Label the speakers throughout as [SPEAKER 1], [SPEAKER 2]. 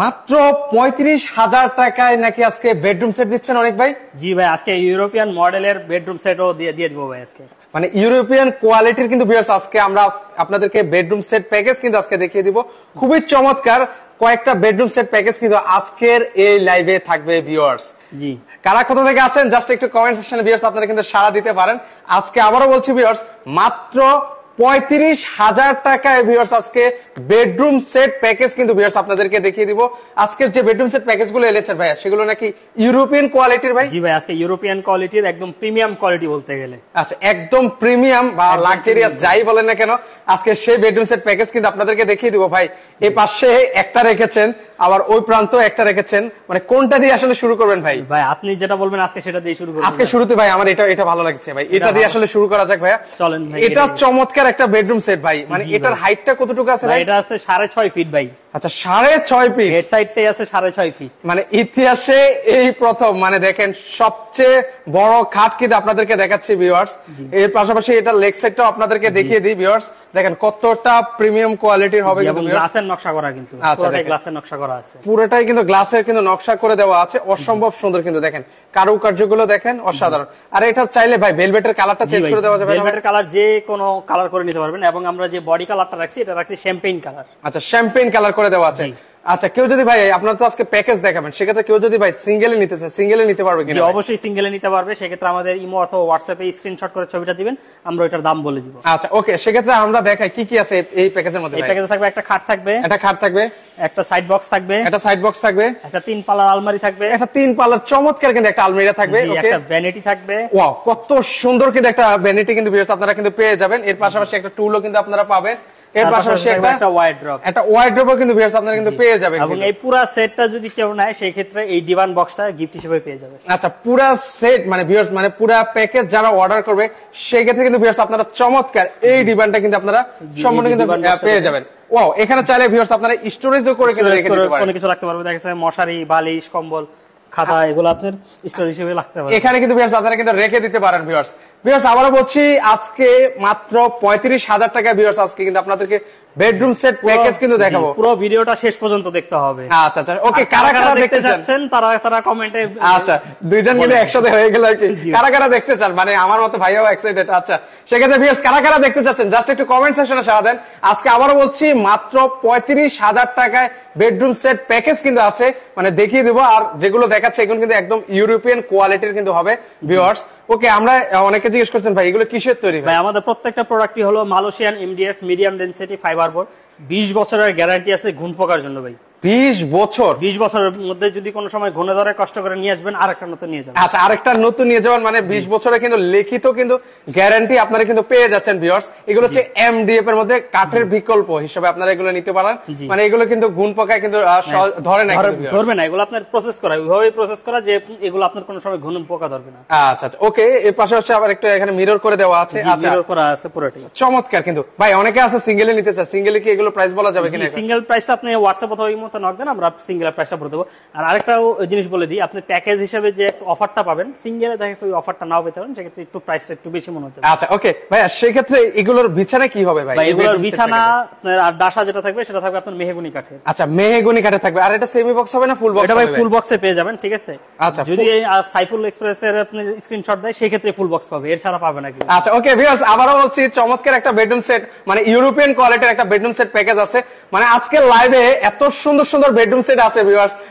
[SPEAKER 1] মাত্র পঁয়ত্রিশ হাজার টাকায় নাকি আজকে বেডরুম সেট দিচ্ছেন অনেক ভাই?
[SPEAKER 2] জি ভাই আজকে ইউরোপিয়ান মডেলের বেডরুম সেটও দিয়ে দিয়ে দিব ভাই আজকে।
[SPEAKER 1] মানে ইউরোপিয়ান কোয়ালিটির কিন্তু ভিউয়ার্স আজকে আমরা আপনাদেরকে বেডরুম সেট প্যাকেজ কিন্তু আজকে দেখিয়ে দিব। খুবই চমৎকার কয়েকটা বেডরুম সেট প্যাকেজ কিন্তু আজকের এই লাইভে থাকবে ভিউয়ার্স
[SPEAKER 2] জি।
[SPEAKER 1] কারা কোথা থেকে আছেন? জাস্ট একটু কমেন্ট সেকশনে ভিউয়ার্স আপনারা কিন্তু সাড়া দিতে পারেন। আজকে আবারও বলছি ভিউয়ার্স মাত্র পঁয়ত্রিশ হাজার টাকায় ভিউয়ার্স আজকে বেডরুম সেট প্যাকেজ কিন্তু ভিউয়ার্স আপনাদেরকে দেখিয়ে দিব। আজকের যে বেডরুম সেট প্যাকেজগুলো এনেছেন ভাইয়া সেগুলো নাকি ইউরোপিয়ান কোয়ালিটির ভাই?
[SPEAKER 2] জি ভাই আজকে ইউরোপিয়ান কোয়ালিটির একদম প্রিমিয়াম কোয়ালিটি বলতে গেলে।
[SPEAKER 1] আচ্ছা একদম প্রিমিয়াম বা লাক্সারিয়াস যাই বলেন না কেন আজকে সেই বেডরুম সেট প্যাকেজ কিন্তু আপনাদেরকে দেখিয়ে দিব ভাই। এই পাশে একটা রেখেছেন আবার ওই প্রান্ত একটা রেখেছেন। মানে কোনটা দিয়ে আসলে শুরু করবেন ভাই?
[SPEAKER 2] ভাই আপনি যেটা বলবেন আজকে সেটা দিয়ে শুরু করব
[SPEAKER 1] আজকে শুরুতে ভাই আমার এটা এটা ভালো লাগছে ভাই। এটা দিয়ে আসলে শুরু করা যাক ভাইয়া।
[SPEAKER 2] চলেন ভাই,
[SPEAKER 1] এটা
[SPEAKER 2] দিয়ে।
[SPEAKER 1] চমৎকার একটা বেডরুম সেট ভাই। মানে এটার। হাইটটা কতটুকু আছে
[SPEAKER 2] ভাই এটা আছে সাড়ে ছয় ফিট ভাই।
[SPEAKER 1] আচ্ছা সাড়ে ছয় ফিট
[SPEAKER 2] হেড সাইডটাই আছে সাড়ে ছয় ফিট
[SPEAKER 1] মানে ইতিহাসে এই প্রথম মানে দেখেন সবচেয়ে বড় খাট কিন্তু আপনাদেরকে দেখাচ্ছি ভিউয়ার্স এর পাশাপাশি এটা লেগ সাইডটাও আপনাদেরকে দেখিয়ে দিই ভিউয়ার্স দেখেন কতটা প্রিমিয়াম কোয়ালিটির হবে
[SPEAKER 2] গ্লাসের নকশা করা কিন্তু।
[SPEAKER 1] আচ্ছা।
[SPEAKER 2] গ্লাসের নকশা করা আছে।
[SPEAKER 1] পুরোটাই কিন্তু গ্লাসের কিন্তু নকশা করে দেওয়া আছে। অসম্ভব সুন্দর কিন্তু দেখেন। কারুকার্যগুলো দেখেন অসাধারণ। আর এটা চাইলে ভাই ভেলভেটের কালারটা চেঞ্জ করে দেওয়া যাবে
[SPEAKER 2] ভেলভেটের কালার যে কোনো কালার করে নিতে পারবেন। এবং আমরা যে বডি কালারটা রাখছি এটা রাখছি শ্যাম্পেইন কালার
[SPEAKER 1] আচ্ছা শ্যাম্পেন কালার করে দেওয়া আছে। আচ্ছা কেউ যদি ভাই আপনার তো আজকে প্যাকেজ দেখাবেন সেক্ষেত্রে কেউ যদি ভাই সিঙ্গেলে নিতে চায় সিঙ্গেলে নিতে পারবে কিনা
[SPEAKER 2] অবশ্যই সিঙ্গেলে নিতে পারবে। সেক্ষেত্রে আমাদের ইমো অথবা হোয়াটসঅ্যাপে স্ক্রিনশট করে ছবিটা দিবেন আমরা ওইটার দাম বলে দিব।
[SPEAKER 1] আচ্ছা ওকে সেক্ষেত্রে আমরা দেখাই কি কি আছে এই- প্যাকেজের মধ্যে
[SPEAKER 2] এই প্যাকেজে থাকবে একটা খাট থাকবে
[SPEAKER 1] একটা খাট থাকবে।
[SPEAKER 2] একটা সাইড বক্স থাকবে।
[SPEAKER 1] একটা সাইড বক্স থাকবে।
[SPEAKER 2] একটা তিন পাল্লার আলমারি থাকবে।
[SPEAKER 1] একটা তিন পাল্লার চমৎকার কিন্তু একটা আলমিরা থাকবে ওকে
[SPEAKER 2] একটা ভ্যানিটি থাকবে।
[SPEAKER 1] ওয়াও কত সুন্দর কিন্তু একটা ভ্যানিটি কিন্তু viewers আপনারা কিন্তু পেয়ে যাবেন। এর পাশাপাশি একটা টুলও কিন্তু আপনারা পাবেন। এর পাশাপাশি একটা
[SPEAKER 2] একটা ওয়াইড ড্রপ
[SPEAKER 1] একটা ওয়াইড্রোবও কিন্তু আপনারা কিন্তু পেয়ে যাবেন
[SPEAKER 2] এবং এই পুরো সেটটা যদি কেউ নেয় সেই ক্ষেত্রে এই ডিভান বক্সটা গিফট হিসেবে পেয়ে যাবে।
[SPEAKER 1] আচ্ছা পুরা সেট মানে ভিউয়ার্স মানে পুরা প্যাকেজ যারা অর্ডার করবে সেই ক্ষেত্রে কিন্তু ভিউয়ার্স আপনারা চমৎকার এই ডিমান্ডটা কিন্তু আপনারা সম্পূর্ণ কিন্তু পেয়ে যাবেন। ওয়াও এখানে চাইলে ভিউয়ার্স আপনারা স্টোরেজও করে কিন্তু রেখে দিতে
[SPEAKER 2] কোনো কিছু রাখতে পারবে দেখা যাচ্ছে মশারি বালিশ কম্বল খাতা, এগুলো আপনার স্টোর হিসেবে লাগতে পারে।
[SPEAKER 1] এখানে কিন্তু ভিউয়ার্স আপনারা কিন্তু রেখে দিতে পারেন ভিউয়ার্স ভিউয়ার্স আবারও বলছি, আজকে মাত্র পঁয়ত্রিশ হাজার টাকা ভিউয়ার্স আজকে কিন্তু আপনাদেরকে বেডরুম সেট প্যাকেজ কিন্তু দেখাবো।
[SPEAKER 2] পুরো ভিডিওটা শেষ পর্যন্ত দেখতে হবে।
[SPEAKER 1] আচ্ছা আচ্ছা ওকে কারা কারা দেখতে চান?
[SPEAKER 2] যাচ্ছেন তারা তারা কমেন্টে
[SPEAKER 1] আচ্ছা দুইজন কিন্তু একসাথে হয়ে গেল আর কি। কারা কারা দেখতে চান? মানে আমার মতো ভাইয়াও এক্সাইটেড আচ্ছা সেক্ষেত্রে ভিউয়ার্স কারা কারা দেখতে চাচ্ছেন? জাস্ট একটু কমেন্ট সেকশনে সাড়া দেন। আজকে আবারও বলছি মাত্র পঁয়ত্রিশ হাজার টাকায় বেডরুম সেট প্যাকেজ কিন্তু আছে। মানে দেখিয়ে দিব। আর যেগুলো দেখাচ্ছে এগুলো কিন্তু একদম ইউরোপিয়ান কোয়ালিটির কিন্তু হবে ভিউয়ার্স ওকে আমরা অনেকে জিজ্ঞেস করছেন, ভাই, এগুলো কিসের তৈরি ভাই?
[SPEAKER 2] আমাদের প্রত্যেকটা প্রোডাক্টই হলো Malaysian MDF medium density fibre board বিশ বছরের গ্যারান্টি আছে, ঘুণ পোকার জন্য, ভাই।
[SPEAKER 1] বিশ বছর।
[SPEAKER 2] বিশ বছরের মধ্যে যদি কোনো সময় ধরে কষ্ট করে নিয়ে আসবেন আর একটা নতুন নিয়ে যাবেন।
[SPEAKER 1] আচ্ছা আরেকটা নতুন নিয়ে যাবেন মানে বিশ বছরে কিন্তু লিখিত কিন্তু গ্যারান্টি আপনারা কিন্তু পেয়ে যাচ্ছেন ভিউয়ার্স এগুলো হচ্ছে এমডিএফ এর মধ্যে কাঠের বিকল্প হিসেবে আপনারা এগুলো নিতে পারেন। মানে এগুলো কিন্তু গুণ পোকায় কিন্তু ধরে না
[SPEAKER 2] ধর-
[SPEAKER 1] viewers।
[SPEAKER 2] ধরবে না এগুলো আপনার প্রসেস করা। ওইভাবে প্রসেস করা যে এগুলো আপনার কোনো সময় ঘুণ পোকা ধরবে না।
[SPEAKER 1] আচ্ছা আচ্ছা। ওকে এর পাশাপাশি আবার একটু এখানে মিরর করে দেওয়া আছে। আচ্ছা।
[SPEAKER 2] জিরো করা আছে পুরোটাই
[SPEAKER 1] চমৎকার কিন্তু। ভাই অনেকে আছে সিঙ্গেলে নিতে চায়। সিঙ্গেলে কি এগুলো প্রাইস বলা যাবে কিনা?
[SPEAKER 2] সিঙ্গেল প্রাইসটা আপনি হোয়াটসঅ্যাপ অথবা মতো নক দেন আমরা সিঙ্গেল প্রাইসটা বলে দেবো। আর আরেকটা জিনিস বলে দিই আপনি প্যাকেজ হিসেবে যে অফারটা পাবেন সিঙ্গেলে দেখা ওই অফারটা নাও পেতে পারেন সেক্ষেত্রে একটু প্রাইসটা একটু বেশি মনে হতে পারে।
[SPEAKER 1] আচ্ছা ওকে ভাইয়া সেক্ষেত্রে এগুলোর বিছানা কি হবে ভাই?
[SPEAKER 2] এগুলোর বিছানা আর ডাসা যেটা থাকবে সেটা থাকবে আপনার মেহগুনি কাঠের।
[SPEAKER 1] আচ্ছা মেহেগুনি কাঠে থাকবে। আর এটা সেমি বক্স হবে না ফুল বক্স
[SPEAKER 2] এটা ভাই ফুল বক্সে পেয়ে যাবেন ঠিক আছে?
[SPEAKER 1] আচ্ছা,
[SPEAKER 2] যদি সাইফুল এক্সপ্রেস এর আপনি স্ক্রিনশট দেয় সেক্ষেত্রে ফুল বক্স পাবে এর ছাড়া পাবে না কিন্তু
[SPEAKER 1] আচ্ছা ওকে ভিউয়ার্স আবারও বলছি চমৎকার একটা বেডরুম সেট মানে ইউরোপিয়ান কোয়ালিটির একটা বেডরুম সেট প্যাকেজ আছে। মানে আজকে লাইভে এত সুন্দর সুন্দর সুন্দর বেডরুম সেট আছে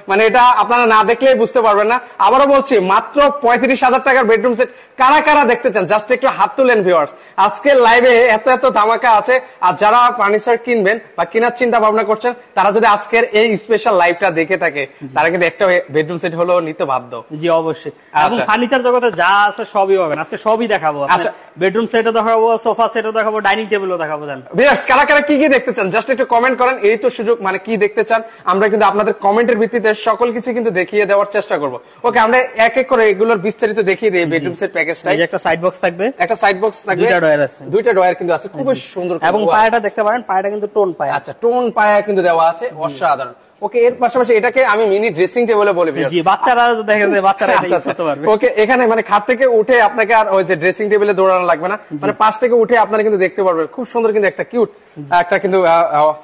[SPEAKER 1] মানে এটা আপনারা না দেখলেই বুঝতে পারবেন না। আবারও বলছি, মাত্র পঁয়ত্রিশ হাজার টাকার বেডরুম সেট কারা কারা দেখতে চান? জাস্ট একটু হাত তুলেন ভিউয়ার্স আজকে লাইভে এত এত ধামাকা আছে আর যারা ফার্নিচার কিনবেন বা কেনার চিন্তা ভাবনা করছেন তারা যদি আজকের এই স্পেশাল লাইভটা দেখে থাকে তারা কিন্তু একটা বেডরুম সেট হলো নিতে বাধ্য।
[SPEAKER 2] জি অবশ্যই।
[SPEAKER 1] আচ্ছা।
[SPEAKER 2] এবং ফার্নিচার জগতে যা আছে সবই পাবেন। আজকে সবই দেখাবো।
[SPEAKER 1] আচ্ছা।
[SPEAKER 2] বেডরুম সেটও দেখাবো সোফা সেটও দেখাবো ডাইনিং টেবিলও দেখাবো জান।
[SPEAKER 1] ভিউয়ার্স কারা কারা কি কি দেখতে চান? জাস্ট একটু কমেন্ট করেন এই তো সুযোগ মানে কি দেখতে চান? আমরা কিন্তু আপনাদের কমেন্টের ভিত্তিতে সকল কিছু কিন্তু দেখিয়ে দেওয়ার চেষ্টা করব। ওকে আমরা এক এক করে এগুলোর বিস্তারিত দেখিয়ে দিই বেডরুম সেট প্যাকেজটাই
[SPEAKER 2] এই একটা সাইড বক্স থাকবে।
[SPEAKER 1] একটা সাইড বক্স থাকবে।
[SPEAKER 2] দুইটা ডয়ার আছে।
[SPEAKER 1] দুইটা ডয়ার কিন্তু আছে। খুব সুন্দর
[SPEAKER 2] এবং পায়াটা দেখতে পারেন পায়াটা কিন্তু টোন পায়া।
[SPEAKER 1] আচ্ছা টোন পায়া কিন্তু দেওয়া আছে। অসাধারণ। ওকে এর পাশাপাশি এটাকে আমি মিনি ড্রেসিং টেবিলে বলি।
[SPEAKER 2] জি বাচ্চারা দেখা যায় বাচ্চারা এটা
[SPEAKER 1] আচ্ছা,
[SPEAKER 2] করতে পারবে।
[SPEAKER 1] ওকে এখানে মানে খাট থেকে উঠে আপনাকে আর ওই যে ড্রেসিং টেবিলে দৌড়ানো লাগবে না। মানে পাশ থেকে উঠে আপনারা কিন্তু দেখতে পারবেন খুব সুন্দর কিন্তু একটা কিউট একটা কিন্তু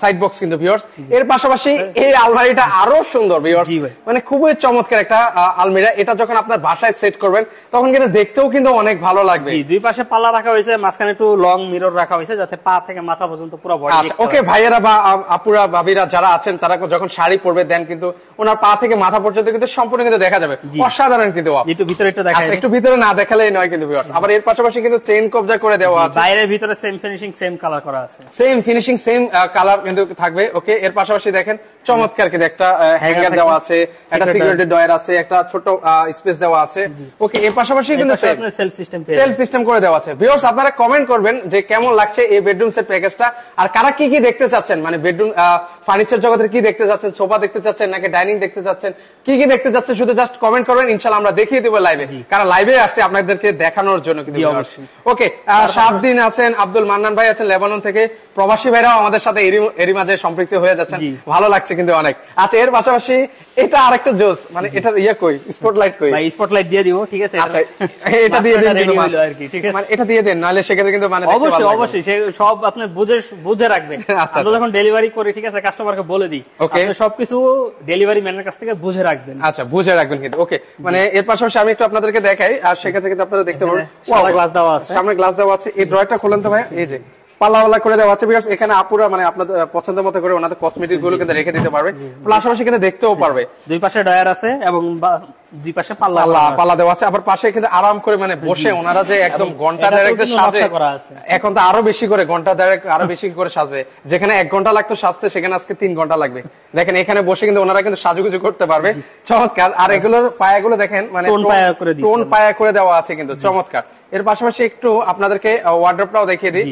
[SPEAKER 1] সাইড বক্স কিন্তু ভিউয়ার্স এর পাশাপাশি এই আলমারিটা আরও সুন্দর ভিউয়ার্স মানে খুবই চমৎকার একটা আলমিরা। এটা যখন আপনার বাসায় সেট করবেন তখন কিন্তু দেখতেও কিন্তু অনেক ভালো লাগবে।
[SPEAKER 2] জি দুই পাশে পাল্লা রাখা হয়েছে মাঝখানে একটু লং মিরর রাখা হয়েছে যাতে পা থেকে মাথা পর্যন্ত পুরো বডি
[SPEAKER 1] আচ্ছা ওকে ভাইয়েরা বা আপুরা ভাবিরা যারা আছেন তারা যখন শাড়ি পরবে দেন কিন্তু ওনার পা থেকে মাথা পর্যন্ত কিন্তু সম্পূর্ণ কিন্তু দেখা যাবে। অসাধারণ কিন্তু
[SPEAKER 2] একটু ভিতরে একটু দেখা
[SPEAKER 1] আচ্ছা একটু ভিতরে না দেখালেই নয় কিন্তু। আবার এর পাশাপাশি কিন্তু চেইন কবজা করে দেওয়া আছে।
[SPEAKER 2] বাইরের ভিতরে সেম ফিনিশিং সেম কালার করা আছে।
[SPEAKER 1] সেম ফিনিশিং সেম কালার কিন্তু থাকবে। ওকে এর পাশাপাশি দেখেন চমৎকার কিন্তু একটা হ্যাঙ্গার দেওয়া আছে একটা সিকিউরিটি ডয়ার আছে একটা ছোট স্পেস দেওয়া আছে। ওকে এর পাশাপাশি কিন্তু
[SPEAKER 2] সেলফ সিস্টেম
[SPEAKER 1] সেলফ সিস্টেম করে দেওয়া আছে। ভিউয়ার্স আপনারা কমেন্ট করবেন যে কেমন লাগছে এই বেডরুম সেট প্যাকেজটা আর কারা কি কি দেখতে চাচ্ছেন? মানে বেডরুম ফার্নিচার জগতের কি দেখতে চাচ্ছেন? সোফা দেখতে চাচ্ছেন নাকি ডাইনিং দেখতে চাচ্ছেন? কি কি দেখতে চাচ্ছেন শুধু জাস্ট কমেন্ট করবেন ইনশাল্লাহ আমরা দেখিয়ে দেবো লাইভে কারণ লাইভে আসছে আপনাদেরকে দেখানোর জন্য কিন্তু। ওকে সাত দিন আছেন আব্দুল মান্নান ভাই আছেন লেবানন থেকে। প্রবাসী ভাইরাও আমাদের সাথে এরই মাঝে সম্পৃক্ত হয়ে যাচ্ছেন। ভালো লাগছে কিন্তু অনেক। আচ্ছা এর পাশাপাশি এটা আরেকটা জোস মানে এটার ইয়ে কই? স্পটলাইট কই?
[SPEAKER 2] ভাই স্পটলাইট দিয়ে দিব ঠিক আছে?
[SPEAKER 1] আচ্ছা এটা দিয়ে দিন কিন্তু মানে এটা দিয়ে দেন সেক্ষেত্রে কিন্তু মানে
[SPEAKER 2] অবশ্যই অবশ্যই সে সব আপনি বুঝে বুঝে রাখবেন।
[SPEAKER 1] আচ্ছা,
[SPEAKER 2] আমরা যখন ডেলিভারি করি ঠিক আছে কাস্টমারকে বলে দিই. আপনি সবকিছু ডেলিভারি ম্যানের কাছ থেকে বুঝে রাখবেন।
[SPEAKER 1] আচ্ছা বুঝে রাখবেন কিন্তু ওকে মানে এর পাশাপাশি আমি একটু আপনাদেরকে দেখাই আর সেক্ষেত্রে কিন্তু আপনারা দেখতে
[SPEAKER 2] এখানে সাদা
[SPEAKER 1] Wow,
[SPEAKER 2] দেওয়া আছে।
[SPEAKER 1] সামনে গ্লাস দেওয়া আছে। এই ড্রয়ারটা খোলেন তো ভাই এই যে। পাল্লাওয়ালা করে দেওয়া আছে বিকজ এখানে আপুরা মানে আপনাদের পছন্দ মতো করে ওনাদের কসমেটিকগুলো কিন্তু রেখে দিতে পারবে। পাশাপাশি কিন্তু দেখতেও পারবে।
[SPEAKER 2] দুই পাশে ডয়ার আছে এবং দুই পাশে পাল্লা
[SPEAKER 1] পাল্লা দেওয়া আছে। আবার পাশে কিন্তু আরাম করে মানে বসে ওনারা যে একদম
[SPEAKER 2] ঘণ্টা
[SPEAKER 1] দেড়েক যে সাজে। এখন তো আরও বেশি করে ঘণ্টা দেড়েক আরও বেশি করে সাজবে। যেখানে এক ঘণ্টা লাগতো সাজতে সেখানে আজকে তিন ঘণ্টা লাগবে। দেখেন এখানে বসে কিন্তু ওনারা কিন্তু সাজুগুজু করতে পারবে। চমৎকার। আর এগুলোর পায়াগুলো দেখেন মানে
[SPEAKER 2] টোন পায়া করে
[SPEAKER 1] দেওয়া আছে কিন্তু চমৎকার। এর পাশাপাশি একটু আপনাদেরকে ওয়ার্ড্রপটাও দেখিয়ে দিই।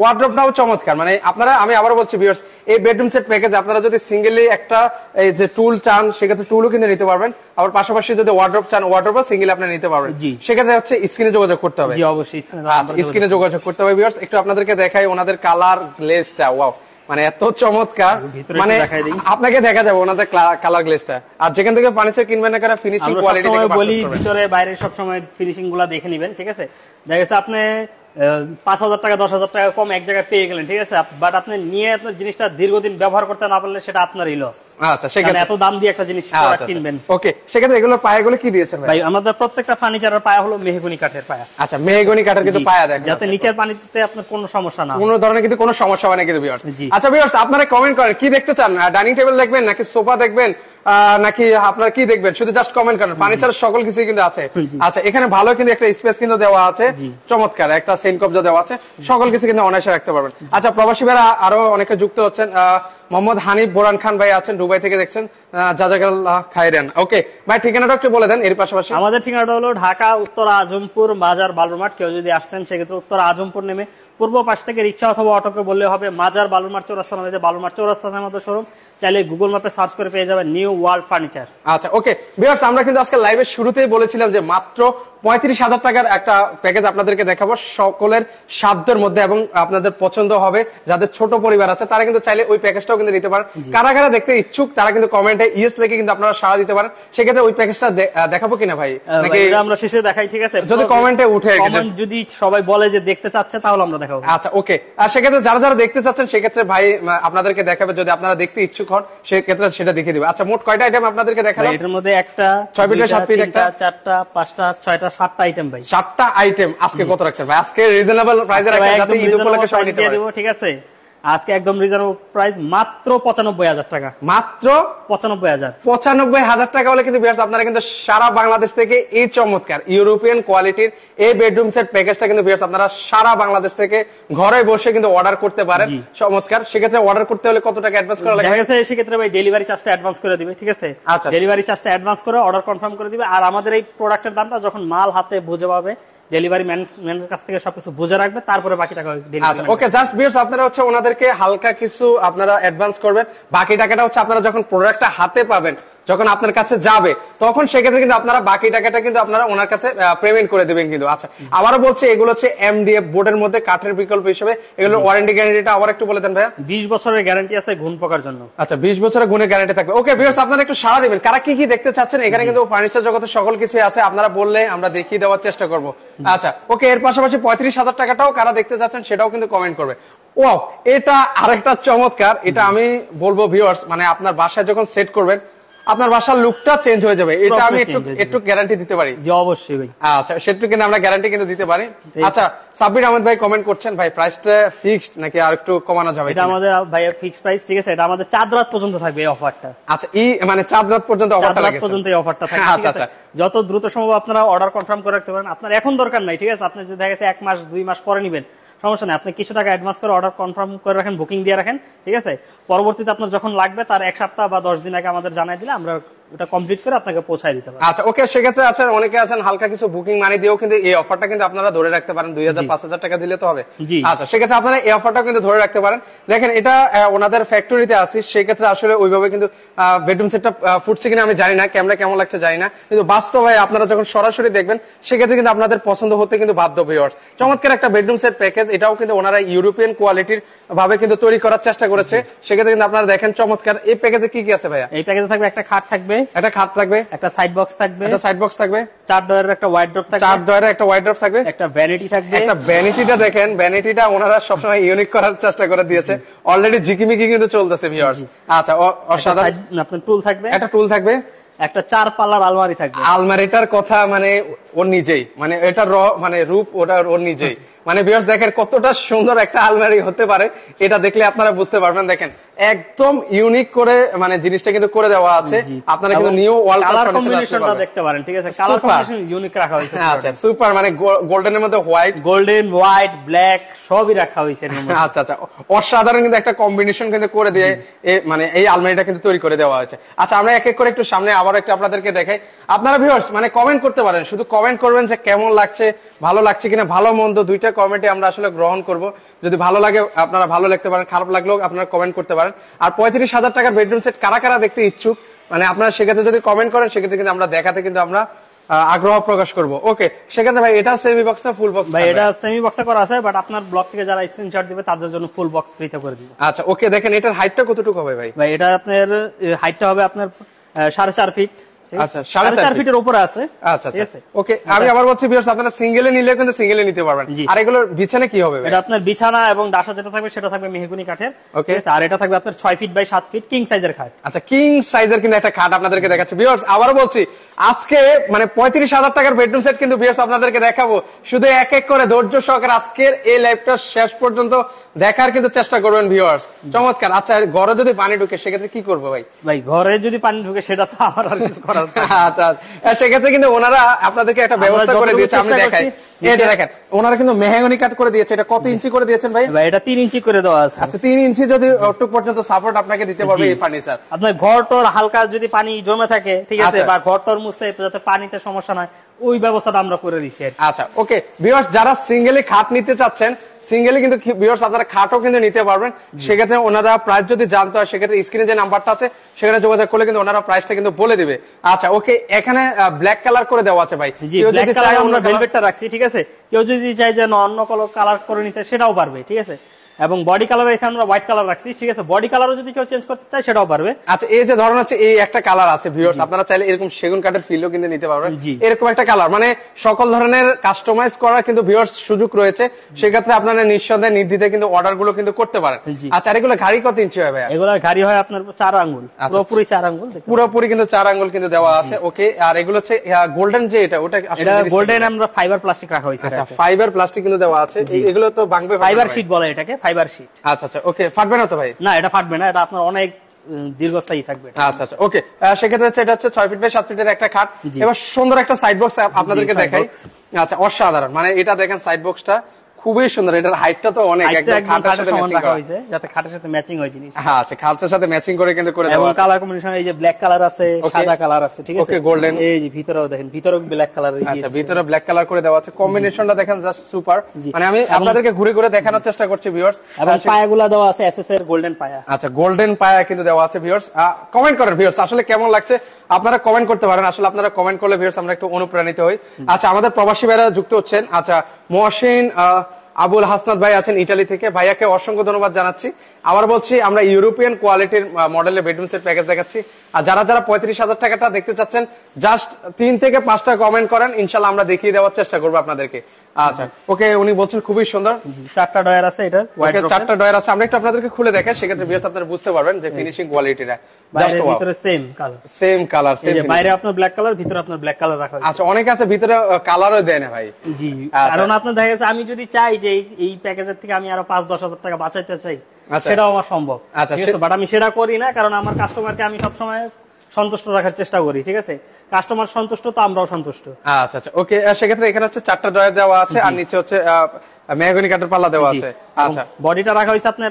[SPEAKER 1] ওয়ার্ড্রপটাও চমৎকার। মানে আপনারা আমি আবার বলছি ভিউয়ার্স এই বেডরুম সেট প্যাকেজ আপনারা যদি সিঙ্গেলি একটা এই যে টুল চান সেক্ষেত্রে টুলও কিন্তু নিতে পারবেন। আবার পাশাপাশি যদি ওয়ার্ড্রপ চান ওয়ার্ড্রপও সিঙ্গেল আপনি নিতে পারবেন। সেক্ষেত্রে হচ্ছে স্ক্রিনে যোগাযোগ করতে হবে।
[SPEAKER 2] জি অবশ্যই স্ক্রিনে
[SPEAKER 1] স্ক্রিনে যোগাযোগ করতে হবে ভিউয়ার্স একটু আপনাদেরকে দেখাই ওনাদের কালার গ্লেজটা ওয়াও মানে এত চমৎকার। মানে
[SPEAKER 2] দেখাই
[SPEAKER 1] আপনাকে দেখা যাবে ওনাদের কালার গ্লেজটা আর যেখান থেকে ফার্নিচার কিনবেন না কেন ফিনিশিং কোয়ালিটি থেকে
[SPEAKER 2] বলি ভিতরে বাইরে সবসময় ফিনিশিংগুলা দেখে নিবেন ঠিক আছে? দেখা গেছে আপনি পাঁচ হাজার টাকা দশ হাজার টাকা কম এক জায়গায় পেয়ে গেলেন ঠিক আছে? বাট আপনি নিয়ে আপনার জিনিসটা দীর্ঘদিন ব্যবহার করতে না পারলে সেটা আপনারই লস
[SPEAKER 1] আচ্ছা সেক্ষেত্রে
[SPEAKER 2] এত দাম দিয়ে একটা জিনিস কিনবেন।
[SPEAKER 1] ওকে সেক্ষেত্রে এগুলো পায়াগুলো কি দিয়েছেন ভাই?
[SPEAKER 2] আমাদের প্রত্যেকটা ফার্নিচারের পায়া হলো মেহগুনি কাঠের পায়া।
[SPEAKER 1] আচ্ছা মেহগনি কাঠের কিছু পায়া দেখা
[SPEAKER 2] যাতে নিচের পানিতে আপনার কোনো সমস্যা না
[SPEAKER 1] কোনো ধরনের কিন্তু কোনো সমস্যা হয় না কিন্তু ভিউয়ার্স আচ্ছা ভিউয়ার্স আপনারা কমেন্ট করেন কি দেখতে চান? ডাইনিং টেবিল দেখবেন নাকি সোফা দেখবেন? নাকি আপনার কি দেখবেন? শুধু জাস্ট কমেন্ট করেন। ফার্নিচার সকল কিছু কিন্তু আছে। আচ্ছা এখানে ভালো কিন্তু একটা স্পেস কিন্তু দেওয়া আছে। চমৎকার একটা সেন কবজা দেওয়া আছে। সকল কিছু কিন্তু অনায়াসে রাখতে পারবেন। আচ্ছা প্রবাসী ভাইরা আরও অনেকে যুক্ত হচ্ছেন। মোহাম্মদ হানিফ বোরান খান ভাই আছেন দুবাই থেকে দেখছেন। খাইরেন ওকে ভাই ঠিকানাটা একটু বলে দেন এর পাশাপাশি।
[SPEAKER 2] আমাদের ঠিকানাটা হলো ঢাকা উত্তর আজমপুর বাজার বালুরমাঠ কেউ যদি আসছেন সেক্ষেত্রে উত্তর আজমপুর নেমে পূর্ব পাশ থেকে রিক্সা অথবা অটোকে বললে হবে মাজার বালুরমাঠ চৌরাস্তা নদীতে বালুরমাঠ চৌরাস্তা আমাদের শোরুম চাইলে গুগল ম্যাপে সার্চ করে পেয়ে যাবেন নিউ ওয়ার্ল্ড ফার্নিচার
[SPEAKER 1] আচ্ছা ওকে আমরা কিন্তু আজকে লাইভের শুরুতেই বলেছিলাম যে মাত্র পঁয়ত্রিশ হাজার টাকার একটা প্যাকেজ আপনাদেরকে দেখাবো। সকলের সাধ্যের মধ্যে এবং আপনাদের পছন্দ হবে যাদের ছোট পরিবার আছে তারা কিন্তু চাইলে ওই প্যাকেজটাও কিন্তু নিতে পারেন। কারা কারা দেখতে ইচ্ছুক তারা কিন্তু কমেন্টে ইয়েস লিখে কিন্তু আপনারা সাড়া দিতে পারেন। সেক্ষেত্রে ওই প্যাকেজটা দেখাবো কিনা ভাই? নাকি
[SPEAKER 2] আমরা শেষে দেখাই ঠিক আছে?
[SPEAKER 1] যদি কমেন্টে উঠে
[SPEAKER 2] কমেন্ট যদি সবাই বলে যে দেখতে চাচ্ছে তাহলে আমরা দেখাবো।
[SPEAKER 1] আচ্ছা ওকে আর সেক্ষেত্রে যারা যারা দেখতে চাচ্ছেন সেক্ষেত্রে ভাই আপনাদেরকে দেখাবে যদি আপনারা দেখতে ইচ্ছুক হন সেক্ষেত্রে সেটা দেখিয়ে দিবে। আচ্ছা মোট কয়টা আইটেম আপনাদেরকে দেখালাম?
[SPEAKER 2] এটার মধ্যে একটা
[SPEAKER 1] ছয় ফিটের, সাত ফিট একটা?
[SPEAKER 2] চারটা পাঁচটা ছয়টা সাতটা আইটেম ভাই।
[SPEAKER 1] সাতটা আইটেম আজকে কত রাখছেন? ভাই আজকে রিজনেবল প্রাইসে রাখছেন যাতে ঈদ উপলক্ষে সবাই নিতে পারে।
[SPEAKER 2] ঠিক আছে? আজকে একদম রিজনেবল প্রাইস মাত্র পঁচানব্বই হাজার টাকা।
[SPEAKER 1] মাত্র
[SPEAKER 2] পঁচানব্বই হাজার।
[SPEAKER 1] পঁচানব্বই হাজার টাকা হলে কিন্তু আপনারা কিন্তু সারা বাংলাদেশ থেকে এই চমৎকার ইউরোপিয়ান কোয়ালিটির এই বেডরুম সেট প্যাকেজটা কিন্তু বিয়ার্স আপনারা সারা বাংলাদেশ থেকে ঘরে বসে কিন্তু অর্ডার করতে পারেন। চমৎকার। সেক্ষেত্রে অর্ডার করতে হলে কত টাকা অ্যাডভান্স করা লাগে?
[SPEAKER 2] গেছে সেক্ষেত্রে ভাই ডেলিভারি চার্জটা অ্যাডভান্স করে দিবে ঠিক আছে?
[SPEAKER 1] আচ্ছা।
[SPEAKER 2] ডেলিভারি চার্জটা অ্যাডভান্স করে অর্ডার কনফার্ম করে দিবে। আর আমাদের এই প্রোডাক্টের দামটা যখন মাল হাতে বুঝে পাবে ডেলিভারি ম্যানের কাছ থেকে সবকিছু বুঝে রাখবে তারপরে বাকি টাকা
[SPEAKER 1] আচ্ছা ওকে জাস্ট বিয়ার্স আপনারা হচ্ছে ওনাদেরকে হালকা কিছু আপনারা অ্যাডভান্স করবেন। বাকি টাকাটা হচ্ছে আপনারা যখন প্রোডাক্টটা হাতে পাবেন যখন আপনার কাছে যাবে তখন সেক্ষেত্রে কিন্তু আপনারা বাকি টাকাটা কিন্তু আপনারা ওনার কাছে পেমেন্ট করে দেবেন কিন্তু। আচ্ছা আবারও বলছি এগুলো হচ্ছে এমডিএফ বোর্ডের মধ্যে কাঠের বিকল্প হিসেবে এগুলো ওয়ারেন্টি গ্যারান্টিটা আবার একটু বলে দেন ভাইয়া।
[SPEAKER 2] বিশ বছরের গ্যারান্টি আছে ঘুণ পোকার জন্য।
[SPEAKER 1] আচ্ছা বিশ বছরের গুণের গ্যারান্টি থাকবে। ওকে বিকজ আপনারা একটু সাড়া দিবেন। কারা কি কি দেখতে চাচ্ছেন? এখানে কিন্তু ফার্নিচার জগতের সকল কিছু আছে। আপনারা বললে আমরা দেখিয়ে দেওয়ার চেষ্টা করব। আচ্ছা ওকে এর পাশাপাশি পঁয়ত্রিশ হাজার টাকাটাও কারা দেখতে চাচ্ছেন সেটাও কিন্তু কমেন্ট করবে। ও এটা আরেকটা চমৎকার। এটা আমি বলব ভিউয়ার্স মানে আপনার বাসায় যখন সেট করবেন আপনার বাসার লুকটা চেঞ্জ হয়ে যাবে। এটা আমি একটু। একটু গ্যারান্টি দিতে পারি?
[SPEAKER 2] জি অবশ্যই ভাই।
[SPEAKER 1] আচ্ছা সেটু কিন্তু আমরা গ্যারান্টি কিন্তু দিতে পারি। আচ্ছা সাব্বির আহমেদ ভাই কমেন্ট করছেন ভাই প্রাইসটা ফিক্সড নাকি আর একটু কমানো যাবে
[SPEAKER 2] এটা আমাদের ভাইয়া ফিক্স প্রাইস ঠিক আছে? এটা আমাদের চাঁদ রাত পর্যন্ত থাকবে এই অফারটা
[SPEAKER 1] আচ্ছা ই মানে চাঁদ রাত পর্যন্ত অফারটা
[SPEAKER 2] রাত পর্যন্ত এই অফারটা থাকবে
[SPEAKER 1] আচ্ছা আচ্ছা।
[SPEAKER 2] যত দ্রুত সম্ভব আপনারা অর্ডার কনফার্ম করে রাখতে পারেন। আপনার এখন দরকার নাই ঠিক আছে? আপনি যদি দেখা গেছে এক মাস দুই মাস পরে নেবেন। সমস্যা নেই। আপনি কিছু টাকা অ্যাডভান্স করে অর্ডার কনফার্ম করে রাখেন বুকিং দিয়ে রাখেন, ঠিক আছে? পরবর্তীতে আপনার যখন লাগবে, তার এক সপ্তাহ বা দশ দিন আগে আমাদের জানাই দিলে আমরা ওটা কমপ্লিট করে আপনাকে পৌঁছায় দিতে পারি
[SPEAKER 1] আচ্ছা ওকে সেক্ষেত্রে আছেন অনেকে আছেন হালকা কিছু বুকিং মানি দিয়েও কিন্তু এই অফারটা কিন্তু আপনারা ধরে রাখতে পারেন দুই হাজার পাঁচ হাজার টাকা দিলে তো হবে। আচ্ছা সেক্ষেত্রে আপনারা এই অফারটা কিন্তু ধরে রাখতে পারেন। দেখেন এটা ওনাদের ফ্যাক্টরিতে আসি সেক্ষেত্রে আসলে ওইভাবে কিন্তু বেডরুম সেটটা ফুটছে কিনা আমি জানি না ক্যামেরা কেমন লাগছে জানি না। কিন্তু বাস্তবে আপনারা যখন সরাসরি দেখবেন সেক্ষেত্রে কিন্তু আপনাদের পছন্দ হতে কিন্তু বাধ্য ভিউয়ার্স চমৎকার একটা বেডরুম সেট প্যাকেজ এটাও কিন্তু ওনারা ইউরোপিয়ান কোয়ালিটির ভাবে কিন্তু তৈরি করার চেষ্টা করেছে। সেক্ষেত্রে কিন্তু আপনারা দেখেন চমৎকার। এই প্যাকেজে কি কি আছে ভাইয়া?
[SPEAKER 2] এই প্যাকেজে থাকবে একটা খাট থাকবে
[SPEAKER 1] একটা খাট থাকবে।
[SPEAKER 2] একটা সাইড বক্স থাকবে।
[SPEAKER 1] একটা সাইড বক্স থাকবে।
[SPEAKER 2] চার ডয়ারের একটা ওয়াইড ড্রপ থাকবে।
[SPEAKER 1] চার ডয়ারের একটা ওয়াইড থাকবে।
[SPEAKER 2] একটা ভ্যানিটি থাকবে।
[SPEAKER 1] একটা ভ্যানিটিটা দেখেন ভ্যানিটিটা ওনারা সবসময় ইউনিক করার চেষ্টা করে দিয়েছে। অলরেডি জিকিমিকি কিন্তু চলতেছে ভিউয়ার্স আচ্ছা অসাধারণ।
[SPEAKER 2] আপনার টুল থাকবে।
[SPEAKER 1] একটা টুল থাকবে।
[SPEAKER 2] একটা চার পাল্লার আলমারি থাকবে।
[SPEAKER 1] আলমারিটার কথা মানে ওর নিজেই। মানে এটা র মানে রূপ ওটা ওর নিজেই। মানে ভিউয়ার্স দেখেন কতটা সুন্দর একটা আলমারি হতে পারে এটা দেখলে আপনারা বুঝতে পারবেন। দেখেন একদম ইউনিক করে মানে জিনিসটা কিন্তু করে দেওয়া আছে। আপনারা কিন্তু নিউ ওয়ার্ল্ড
[SPEAKER 2] কালার কম্বিনেশনটা দেখতে পারেন ঠিক আছে? কালার কম্বিনেশন ইউনিক রাখা হয়েছে
[SPEAKER 1] আচ্ছা সুপার মানে গোল্ডেনের মধ্যে হোয়াইট
[SPEAKER 2] গোল্ডেন হোয়াইট ব্ল্যাক সবই রাখা হয়েছে এর।
[SPEAKER 1] আচ্ছা আচ্ছা। অসাধারণ কিন্তু একটা কম্বিনেশন কিন্তু করে দিয়ে মানে এই আলমারিটা কিন্তু তৈরি করে দেওয়া হয়েছে। আচ্ছা আমরা এক এক করে একটু সামনে আবার একটু আপনাদেরকে দেখাই। আপনারা ভিউয়ার্স মানে কমেন্ট করতে পারেন শুধু কমেন্ট করবেন যে কেমন লাগছে ভালো লাগছে কিনা ভালো মন্দ দুইটা কমেন্টে আমরা আসলে গ্রহণ করব। যদি ভালো লাগে আপনারা ভালো লিখতে পারেন খারাপ লাগলেও আপনারা কমেন্ট করতে পারেন। আর পঁয়ত্রিশ হাজার টাকার বেডরুম সেট কারা কারা দেখতে ইচ্ছুক মানে আপনারা সেক্ষেত্রে যদি কমেন্ট করেন সেক্ষেত্রে কিন্তু আমরা দেখাতে কিন্তু আমরা আগ্রহ প্রকাশ করব। ওকে সেক্ষেত্রে ভাই এটা সেমি বক্স না ফুল বক্স
[SPEAKER 2] ভাই এটা সেমি বক্সে করা আছে বাট আপনার ব্লগ থেকে যারা স্ক্রিনশট দিবে তাদের জন্য ফুল বক্স ফ্রিতে করে দিব।
[SPEAKER 1] আচ্ছা ওকে দেখেন এটার হাইটটা কতটুকু হবে ভাই?
[SPEAKER 2] ভাই এটা আপনার হাইটটা হবে আপনার সাড়ে চার ফিট?
[SPEAKER 1] আচ্ছা, সাড়ে চার
[SPEAKER 2] চার ফিটের উপরে আছে।
[SPEAKER 1] আচ্ছা আচ্ছা।
[SPEAKER 2] আছে?
[SPEAKER 1] ওকে আমি আবার বলছি ভিউয়ার্স আপনারা সিঙ্গেলে নিলে কিন্তু সিঙ্গেলে নিতে পারবেন। আর এগুলোর বিছানে কি হবে
[SPEAKER 2] এটা আপনার বিছানা এবং ডাসা যেটা থাকবে সেটা থাকবে মেহগুনি কাঠের।
[SPEAKER 1] Okay.
[SPEAKER 2] আর এটা থাকবে আপনার ছয় ফিট বাই সাত ফিট কিং সাইজের খাট।
[SPEAKER 1] আচ্ছা কিং সাইজের কিন্তু একটা খাট আপনাদেরকে দেখাচ্ছি। ভিউয়ার্স আবারও বলছি আজকে মানে পঁয়ত্রিশ হাজার টাকার বেডরুম সেট কিন্তু আপনাদেরকে দেখাবো। শুধু এক এক করে ধৈর্য সহকারে আজকের এই লাইভটা শেষ পর্যন্ত দেখার কিন্তু চেষ্টা করবেন ভিউয়ার্স চমৎকার। আচ্ছা ঘরে যদি পানি ঢুকে সেক্ষেত্রে কি করব ভাই?
[SPEAKER 2] ভাই ঘরে যদি পানি ঢুকে সেটা তো আমার আর কিছু করার নেই।
[SPEAKER 1] আচ্ছা আচ্ছা। সেক্ষেত্রে কিন্তু ওনারা আপনাদেরকে একটা ব্যবস্থা করে দিয়েছে আমি দেখাই
[SPEAKER 2] করছি,
[SPEAKER 1] দেখেন ওনারা কিন্তু মেহাগনি কাট করে দিয়েছে এটা কত ইঞ্চি করে দিয়েছেন ভাই?
[SPEAKER 2] ভাই এটা তিন ইঞ্চি করে দেওয়া আছে।
[SPEAKER 1] আচ্ছা তিন ইঞ্চি যদি ওটুক পর্যন্ত সাপোর্ট আপনাকে দিতে পারবে এই ফার্নিচার
[SPEAKER 2] আপনার ঘর টর হালকা যদি পানি জমে থাকে ঠিক আছে
[SPEAKER 1] আচ্ছা।
[SPEAKER 2] বা ঘর টর মুছলে যাতে পানিতে সমস্যা ওই ব্যবস্থাটা আমরা করে
[SPEAKER 1] আচ্ছা ওকে ভিউয়ার্স যারা সিঙ্গেলি খাট নিতে চাচ্ছেন সিঙ্গেলি কিন্তু ভিউয়ার্স আপনারা খাটও কিন্তু নিতে পারবেন। সেক্ষেত্রে ওনারা প্রাইস যদি জানতে হয় সেক্ষেত্রে স্ক্রিনে যে নাম্বারটা আছে সেখানে যোগাযোগ করলে কিন্তু ওনারা প্রাইসটা কিন্তু বলে দিবে। আচ্ছা ওকে এখানে ব্ল্যাক কালার করে দেওয়া আছে ভাই।
[SPEAKER 2] জি
[SPEAKER 1] কেউ
[SPEAKER 2] ব্ল্যাক কালার আমরা ভেলভেটটা রাখছি ঠিক আছে? কেউ যদি চাই যেন অন্য কালার করে নিতে সেটাও পারবে ঠিক আছে? এবং বডি কালার এখানে আমরা হোয়াইট কালার রাখছি। ঠিক আছে বডি কালারও যদি কেউ চেঞ্জ করতে চায় সেটাও পারবে।
[SPEAKER 1] আচ্ছা এই যে ধরুন হচ্ছে এই একটা কালার আছে ভিউয়ার্স আপনারা চাইলে এরকম সেগুন কাঠের ফিলও কিন্তু নিতে পারবেন। এরকম একটা কালার মানে সকল ধরনের কাস্টমাইজ করার কিন্তু ভিউয়ার্স সুযোগ রয়েছে। সেক্ষেত্রে আপনারা নিঃসন্দেহে নির্দ্বিধে কিন্তু অর্ডারগুলো কিন্তু করতে পারেন। আচ্ছা এগুলো গাড়ি কত ইঞ্চি?
[SPEAKER 2] এগুলার গাড়ি হয় আপনার চার আঙ্গুল।
[SPEAKER 1] আচ্ছা।
[SPEAKER 2] পুরোপুরি চার আঙ্গুল
[SPEAKER 1] পুরোপুরি কিন্তু চার আঙ্গুল কিন্তু দেওয়া আছে। ওকে আর এগুলো হচ্ছে গোল্ডেন যে এটা ওটা
[SPEAKER 2] এটা গোল্ডেন আমরা ফাইবার প্লাস্টিক রাখা হয়েছে
[SPEAKER 1] আচ্ছা ফাইবার প্লাস্টিক কিন্তু দেওয়া আছে। এগুলো তো ভাঙবে
[SPEAKER 2] ফাইবার শিট বলে এটাকে ফাইবার শীট
[SPEAKER 1] আচ্ছা আচ্ছা ওকে ফাটবে না তো ভাই?
[SPEAKER 2] না এটা ফাটবে না এটা আপনার অনেক দীর্ঘস্থায়ী থাকবে।
[SPEAKER 1] আচ্ছা আচ্ছা ওকে সেক্ষেত্রে হচ্ছে এটা হচ্ছে ছয় ফিট বাই সাত ফিটের একটা খাট। এবার সুন্দর একটা সাইড বক্স আপনাদেরকে দেখাই। আচ্ছা অসাধারণ মানে এটা দেখেন সাইড বক্সটা খুবই সুন্দর। এটার হাইটটা তো অনেক একদম খাটের সাথে ম্যাচিং করা।
[SPEAKER 2] হয়েছে যাতে খাটের সাথে ম্যাচিং হয় জিনিস
[SPEAKER 1] হ্যাঁ আচ্ছা খাটের সাথে ম্যাচিং করে কিন্তু করে দেওয়া।
[SPEAKER 2] কালার কম্বিনেশন এই যে ব্ল্যাক কালার আছে সাদা কালার আছে ঠিক আছে?
[SPEAKER 1] Golden।
[SPEAKER 2] এই যে ভিতরেও দেখেন ভিতরেও ব্ল্যাক কালার
[SPEAKER 1] আচ্ছা ভিতরে ব্ল্যাক কালার করে দেওয়া আছে। কম্বিনেশনটা দেখেন জাস্ট সুপার মানে আমি আপনাদেরকে ঘুরে ঘুরে দেখানোর চেষ্টা করছি ভিউয়ার্স
[SPEAKER 2] এবং পায়াগুলা দেওয়া আছে এসএস এর গোল্ডেন পায়া।
[SPEAKER 1] আচ্ছা গোল্ডেন পায়া কিন্তু দেওয়া আছে ভিউয়ার্স কমেন্ট করেন ভিউয়ার্স আসলে কেমন লাগছে? আপনারা কমেন্ট করতে পারেন। আসলে আপনারা কমেন্ট করলে ভিউয়ার্স আমরা একটু অনুপ্রাণিত হই। আচ্ছা আমাদের প্রবাসী ভাইরা যুক্ত হচ্ছেন। আচ্ছা মহসিন আহ, আবুল হাসনাদ ভাই আছেন ইটালি থেকে। ভাইয়াকে অসংখ্য ধন্যবাদ জানাচ্ছি। আবার বলছি, আমরা ইউরোপিয়ান কোয়ালিটির মডেলের বেডরুম সেট প্যাকেজ দেখাচ্ছি। আর যারা যারা পঁয়ত্রিশ হাজার টাকাটা দেখতে চাচ্ছেন জাস্ট তিন থেকে পাঁচটা কমেন্ট করেন, ইনশাল্লাহ আমরা দেখিয়ে দেওয়ার চেষ্টা করব আপনাদেরকে। আচ্ছা। ওকে উনি বলছেন খুবই সুন্দর।
[SPEAKER 2] চারটা ডয়ার আছে এটা
[SPEAKER 1] ওকে চারটা ডয়ার আছে। আমরা একটু আপনাদেরকে খুলে দেখাই সেক্ষেত্রে ভিউয়ার্স আপনারা বুঝতে পারবেন যে ফিনিশিং কোয়ালিটিটা জাস্ট
[SPEAKER 2] বাইরের ভিতরে same colour
[SPEAKER 1] same colour same
[SPEAKER 2] বাইরে আপনার ব্ল্যাক কালার ভিতরে আপনার ব্ল্যাক কালার রাখা
[SPEAKER 1] আচ্ছা অনেক আছে ভিতরে কালারও দেয় না ভাই।
[SPEAKER 2] জি
[SPEAKER 1] আচ্ছা।
[SPEAKER 2] কারণ আপনার দেখা গেছে আমি যদি চাই যে এই- প্যাকেজের থেকে আমি আরও পাঁচ দশ হাজার টাকা বাঁচাইতে চাই
[SPEAKER 1] আচ্ছা।
[SPEAKER 2] সেটাও আমার সম্ভব।
[SPEAKER 1] আচ্ছা,
[SPEAKER 2] বাট আমি সেটা করি না কারণ আমার কাস্টমারকে আমি সবসময় সন্তুষ্ট রাখার চেষ্টা করি ঠিক আছে? কাস্টমার সন্তুষ্ট তো আমরাও সন্তুষ্ট।
[SPEAKER 1] আচ্ছা আচ্ছা। ওকে সেক্ষেত্রে এখানে হচ্ছে চারটা ড্রয়ার দেওয়া আছে আর নিচে হচ্ছে মেহগনি কাঠের পাল্লা দেওয়া আছে। আচ্ছা।
[SPEAKER 2] বডিটা রাখা হয়েছে আপনার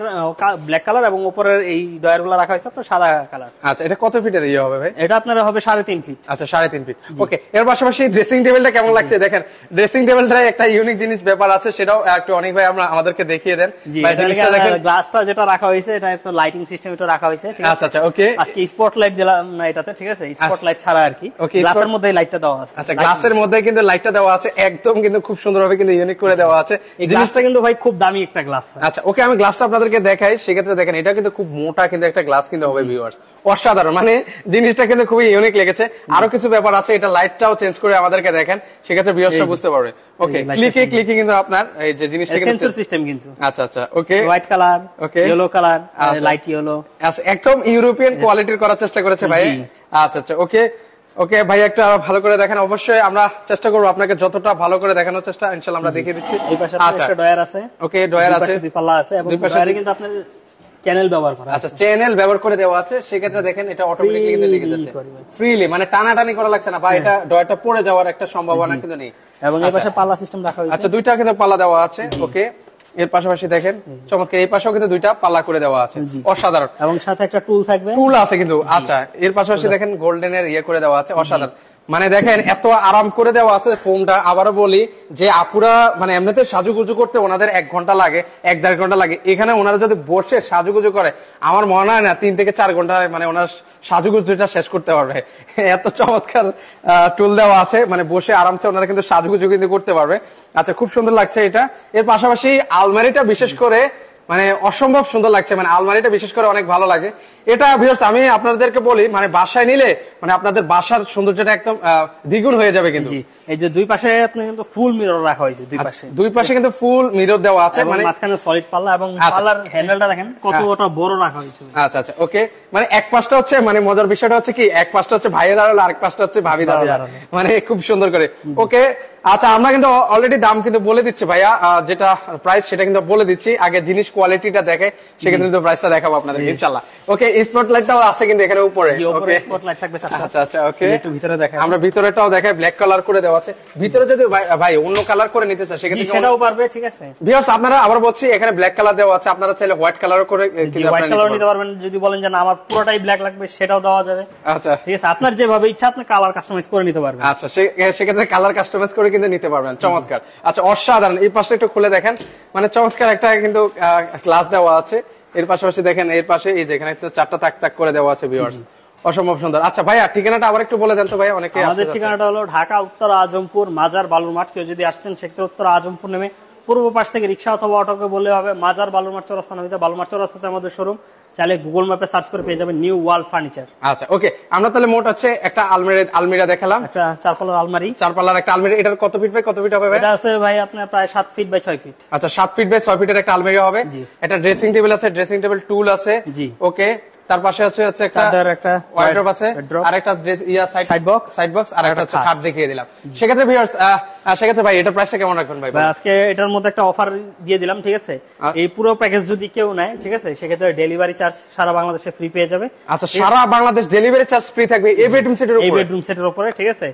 [SPEAKER 2] ব্ল্যাক কালার এবং উপরের এই ডয়ারগুলো রাখা হয়েছে আপনার সাদা কালার
[SPEAKER 1] আচ্ছা এটা কত ফিটের ইয়ে হবে ভাই?
[SPEAKER 2] এটা আপনার হবে সাড়ে তিন ফিট।
[SPEAKER 1] আচ্ছা সাড়ে তিন ফিট। ওকে এর পাশাপাশি ড্রেসিং টেবিলটা কেমন লাগছে দেখেন ড্রেসিং টেবিলটা একটা ইউনিক জিনিস ব্যাপার আছে সেটাও একটু অনেক ভাই আমরা আমাদেরকে দেখিয়ে দেন। ভাই জিনিসটা দেখেন
[SPEAKER 2] গ্লাসটা যেটা রাখা হয়েছে এটা একটা লাইটিং সিস্টেম এটা রাখা হয়েছে ঠিক আছে?
[SPEAKER 1] আচ্ছা আচ্ছা ওকে।
[SPEAKER 2] আজকে স্পট লাইট দিলাম না এটাতে ঠিক আছে? স্পট লাইট ছাড়া আর কি। গ্লাসের মধ্যে লাইটটা দেওয়া আছে।
[SPEAKER 1] আচ্ছা গ্লাসের মধ্যে কিন্তু লাইটটা দেওয়া আছে একদম কিন্তু খুব সুন্দরভাবে কিন্তু ইউনিক করে দেওয়া আছে।
[SPEAKER 2] গ্লাসটা কিন্তু ভাই খুব দামি একটা গ্লাস
[SPEAKER 1] আচ্ছা ওকে আমি গ্লাসটা আপনাদেরকে দেখাই সেক্ষেত্রে দেখেন এটা কিন্তু খুব মোটা কিন্তু একটা গ্লাস কিন্তু হবে ভিউয়ার্স অসাধারণ মানে জিনিসটা কিন্তু খুবই ইউনিক লেগেছে। আরও কিছু ব্যাপার আছে এটা লাইটটাও চেঞ্জ করে আমাদেরকে দেখেন সেক্ষেত্রে ভিউয়ার্সটা বুঝতে পারবে। ওকে ক্লিকে ক্লিকে কিন্তু আপনার এই যে জিনিসটা কিন্তু
[SPEAKER 2] সেন্সর সিস্টেম কিন্তু।
[SPEAKER 1] আচ্ছা আচ্ছা okay
[SPEAKER 2] white colour
[SPEAKER 1] okay
[SPEAKER 2] yellow colour. Light yellow
[SPEAKER 1] আচ্ছা একদম ইউরোপিয়ান কোয়ালিটির করার চেষ্টা করেছে ভাই। আচ্ছা আচ্ছা ওকে ওকে ভাই একটু আরও ভালো করে দেখেন। অবশ্যই আমরা চেষ্টা করব আপনাকে যতটা ভালো করে দেখানোর চেষ্টা ইনশাল্লাহ আমরা দেখিয়ে দিচ্ছি।
[SPEAKER 2] এই পাশে
[SPEAKER 1] আচ্ছা।
[SPEAKER 2] একটা ডয়ার আছে।
[SPEAKER 1] ওকে ডয়ার আছে।
[SPEAKER 2] পাশে দুই পাল্লা আছে এবং ডয়ারে কিন্তু আপনার চ্যানেল ব্যবহার করা
[SPEAKER 1] আচ্ছা চ্যানেল ব্যবহার করে দেওয়া আছে। সেক্ষেত্রে দেখেন এটা অটোমেটিকলি কিন্তু লেগে যাচ্ছে। ফ্রিলি মানে টানাটানি করা লাগছে না। বা এটা ডয়ারটা পড়ে যাওয়ার একটা সম্ভাবনা কিন্তু নেই।
[SPEAKER 2] এবং এই
[SPEAKER 1] আচ্ছা।
[SPEAKER 2] পাশে পাল্লা সিস্টেম রাখা হয়েছে।
[SPEAKER 1] আচ্ছা দুইটা কিন্তু পাল্লা দেওয়া আছে। ওকে। এর পাশাপাশি দেখেন চমৎকার এই পাশেও কিন্তু দুইটা পাল্লা করে দেওয়া আছে। অসাধারণ।
[SPEAKER 2] এবং সাথে একটা টুল থাকবে।
[SPEAKER 1] টুল আছে কিন্তু আচ্ছা এর পাশাপাশি দেখেন গোল্ডেনের ইয়ে করে দেওয়া আছে অসাধারণ। মানে দেখেন, এত আরাম করে দেওয়া আছে ফোনটা। আবারও বলি যে আপুরা মানে এমনিতে সাজুগুজু করতে ওনাদের এক ঘণ্টা লাগে, এক দেড় ঘণ্টা লাগে। এখানে ওনারা যদি বসে সাজুগুজু করে, আমার মনে হয় না তিন থেকে চার ঘণ্টা মানে ওনার সাজুগুজুটা শেষ করতে পারবে। এত চমৎকার টুল দেওয়া আছে। মানে বসে আরামসে ওনারা কিন্তু সাজুগুজু কিন্তু করতে পারবে। আচ্ছা খুব সুন্দর লাগছে এটা। এর পাশাপাশি আলমারিটা বিশেষ করে মানে অসম্ভব সুন্দর লাগছে মানে আলমারিটা বিশেষ করে অনেক ভালো লাগে। এটা ভিউয়ার্স আমি আপনাদেরকে বলি মানে বাসায় নিলে মানে আপনাদের বাসার সৌন্দর্যটা একদম দ্বিগুণ হয়ে যাবে কিন্তু।
[SPEAKER 2] এই যে দুই পাশে আপনি কিন্তু ফুল মিরর রাখা হয়েছে দুই পাশে।
[SPEAKER 1] দুই পাশে কিন্তু ফুল মিরর দেওয়া আছে মানে
[SPEAKER 2] মাঝখানে সলিড পাল্লা এবং
[SPEAKER 1] আচ্ছা।
[SPEAKER 2] পাল্লার হ্যান্ডেলটা দেখেন কতটা বড় রাখা হয়েছে।
[SPEAKER 1] আচ্ছা আচ্ছা ওকে মানে এক পাশটা হচ্ছে মানে মজার বিষয়টা হচ্ছে কি এক পাশটা হচ্ছে ভাইয়ে দাঁড়াল আরেক পাশটা হচ্ছে ভাবি দাঁড়াল। মানে খুব সুন্দর করে। ওকে আচ্ছা আমরা কিন্তু অলরেডি দাম কিন্তু বলে দিচ্ছি ভাইয়া যেটা প্রাইস সেটা কিন্তু বলে দিচ্ছি। আগে জিনিস কোয়ালিটিটা দেখে সেক্ষেত্রে কিন্তু প্রাইসটা দেখাবো আপনাদের ইনশাল্লাহ ওকে স্পট লাইটটাও আছে কিন্তু এখানে উপরে ওকে
[SPEAKER 2] স্পটলাইট থাকবে
[SPEAKER 1] আচ্ছা আচ্ছা ওকে
[SPEAKER 2] একটু ভিতরে দেখাই।
[SPEAKER 1] আমরা ভিতরেটাও দেখাই ব্ল্যাক কালার করে দেওয়া আছে। ভিতরে যদি ভাই- অন্য কালার করে নিতে
[SPEAKER 2] জি,
[SPEAKER 1] সেক্ষেত্রে
[SPEAKER 2] সেটাও পারবে ঠিক আছে।
[SPEAKER 1] ভিউয়ার্স আপনারা আবার বলছি এখানে ব্ল্যাক কালার দেওয়া আছে আপনারা চাইলে হোয়াইট কালার করে
[SPEAKER 2] হোয়াইট কালার
[SPEAKER 1] নিতে। পারবেন।
[SPEAKER 2] যদি বলেন যে না আমার পুরোটাই ব্ল্যাক লাগবে সেটাও দেওয়া যাবে।
[SPEAKER 1] আচ্ছা।
[SPEAKER 2] ঠিক আছে আপনার যেভাবে ইচ্ছা আপনি কালার কাস্টমাইজ করে নিতে পারবেন।
[SPEAKER 1] আচ্ছা সেক্ষেত্রে কালার কাস্টমাইজ করে কিন্তু নিতে পারবেন চমৎকার। আচ্ছা অসাধারণ এই পাশটা একটু খুলে দেখেন। মানে চমৎকার একটা কিন্তু ক্লাস দেওয়া আছে। এর পাশাপাশি দেখেন এর পাশে এই যেখানে চারটা তাক তাক করে দেওয়া আছে ভিউয়ার্স অসম্ভব সুন্দর। আচ্ছা ভাইয়া ঠিকানাটা আবার একটু বলে দেন তো ভাই অনেকে
[SPEAKER 2] আমাদের ঠিকানাটা হলো ঢাকা উত্তর আজমপুর মাজার বালুর মাঠ কেউ যদি আসছেন সেক্ষেত্রে উত্তর আজমপুর নেমে পূর্ব পাশ থেকে রিক্সা অথবা অটোকে বললে হবে মাজার বালুমার চৌরাস্তা নামিতে বালুর মাঠ চৌরাস্তাতে আমাদের শোরুম চাইলে গুগল ম্যাপে সার্চ করে পেয়ে যাবেন নিউ ওয়ার্ল্ড ফার্নিচার
[SPEAKER 1] আচ্ছা ওকে আমরা তাহলে মোট হচ্ছে একটা আলমিরা আলমিরা দেখালাম।
[SPEAKER 2] একটা চারপালের আলমারি।
[SPEAKER 1] চার পাল্লার একটা আলমিরা এটার কত ফিট বাই কত ফিট হবে ভাই?
[SPEAKER 2] এটা আছে ভাই আপনার প্রায় সাত ফিট বাই ছয় ফিট
[SPEAKER 1] আচ্ছা সাত ফিট বাই ছয় ফিটের একটা আলমিরা হবে।
[SPEAKER 2] জি।
[SPEAKER 1] একটা ড্রেসিং টেবিল আছে ড্রেসিং টেবিল টুল আছে।
[SPEAKER 2] জি।
[SPEAKER 1] ওকে তার পাশে আছে হচ্ছে একটা
[SPEAKER 2] একটা
[SPEAKER 1] ওয়ার্ড্রপ আছে আর একটা ড্রেস ইয়া side
[SPEAKER 2] side box
[SPEAKER 1] side box আর একটা হচ্ছে
[SPEAKER 2] খাট।
[SPEAKER 1] খাট দেখিয়ে দিলাম। সেক্ষেত্রে ভিউয়ার্স সেক্ষেত্রে ভাই এটা প্রাইসটা কেমন রাখবেন ভাই
[SPEAKER 2] আজকে এটার মধ্যে একটা অফার দিয়ে দিলাম ঠিক আছে? এই পুরো প্যাকেজ যদি কেউ নেয় ঠিক আছে সেক্ষেত্রে ডেলিভারি চার্জ সারা বাংলাদেশে ফ্রি পেয়ে যাবে।
[SPEAKER 1] আচ্ছা সারা বাংলাদেশ ডেলিভারি চার্জ ফ্রি থাকবে এই বেডরুম সেটের
[SPEAKER 2] এই
[SPEAKER 1] উপরে?
[SPEAKER 2] বেডরুম সেটের উপরে ঠিক আছে?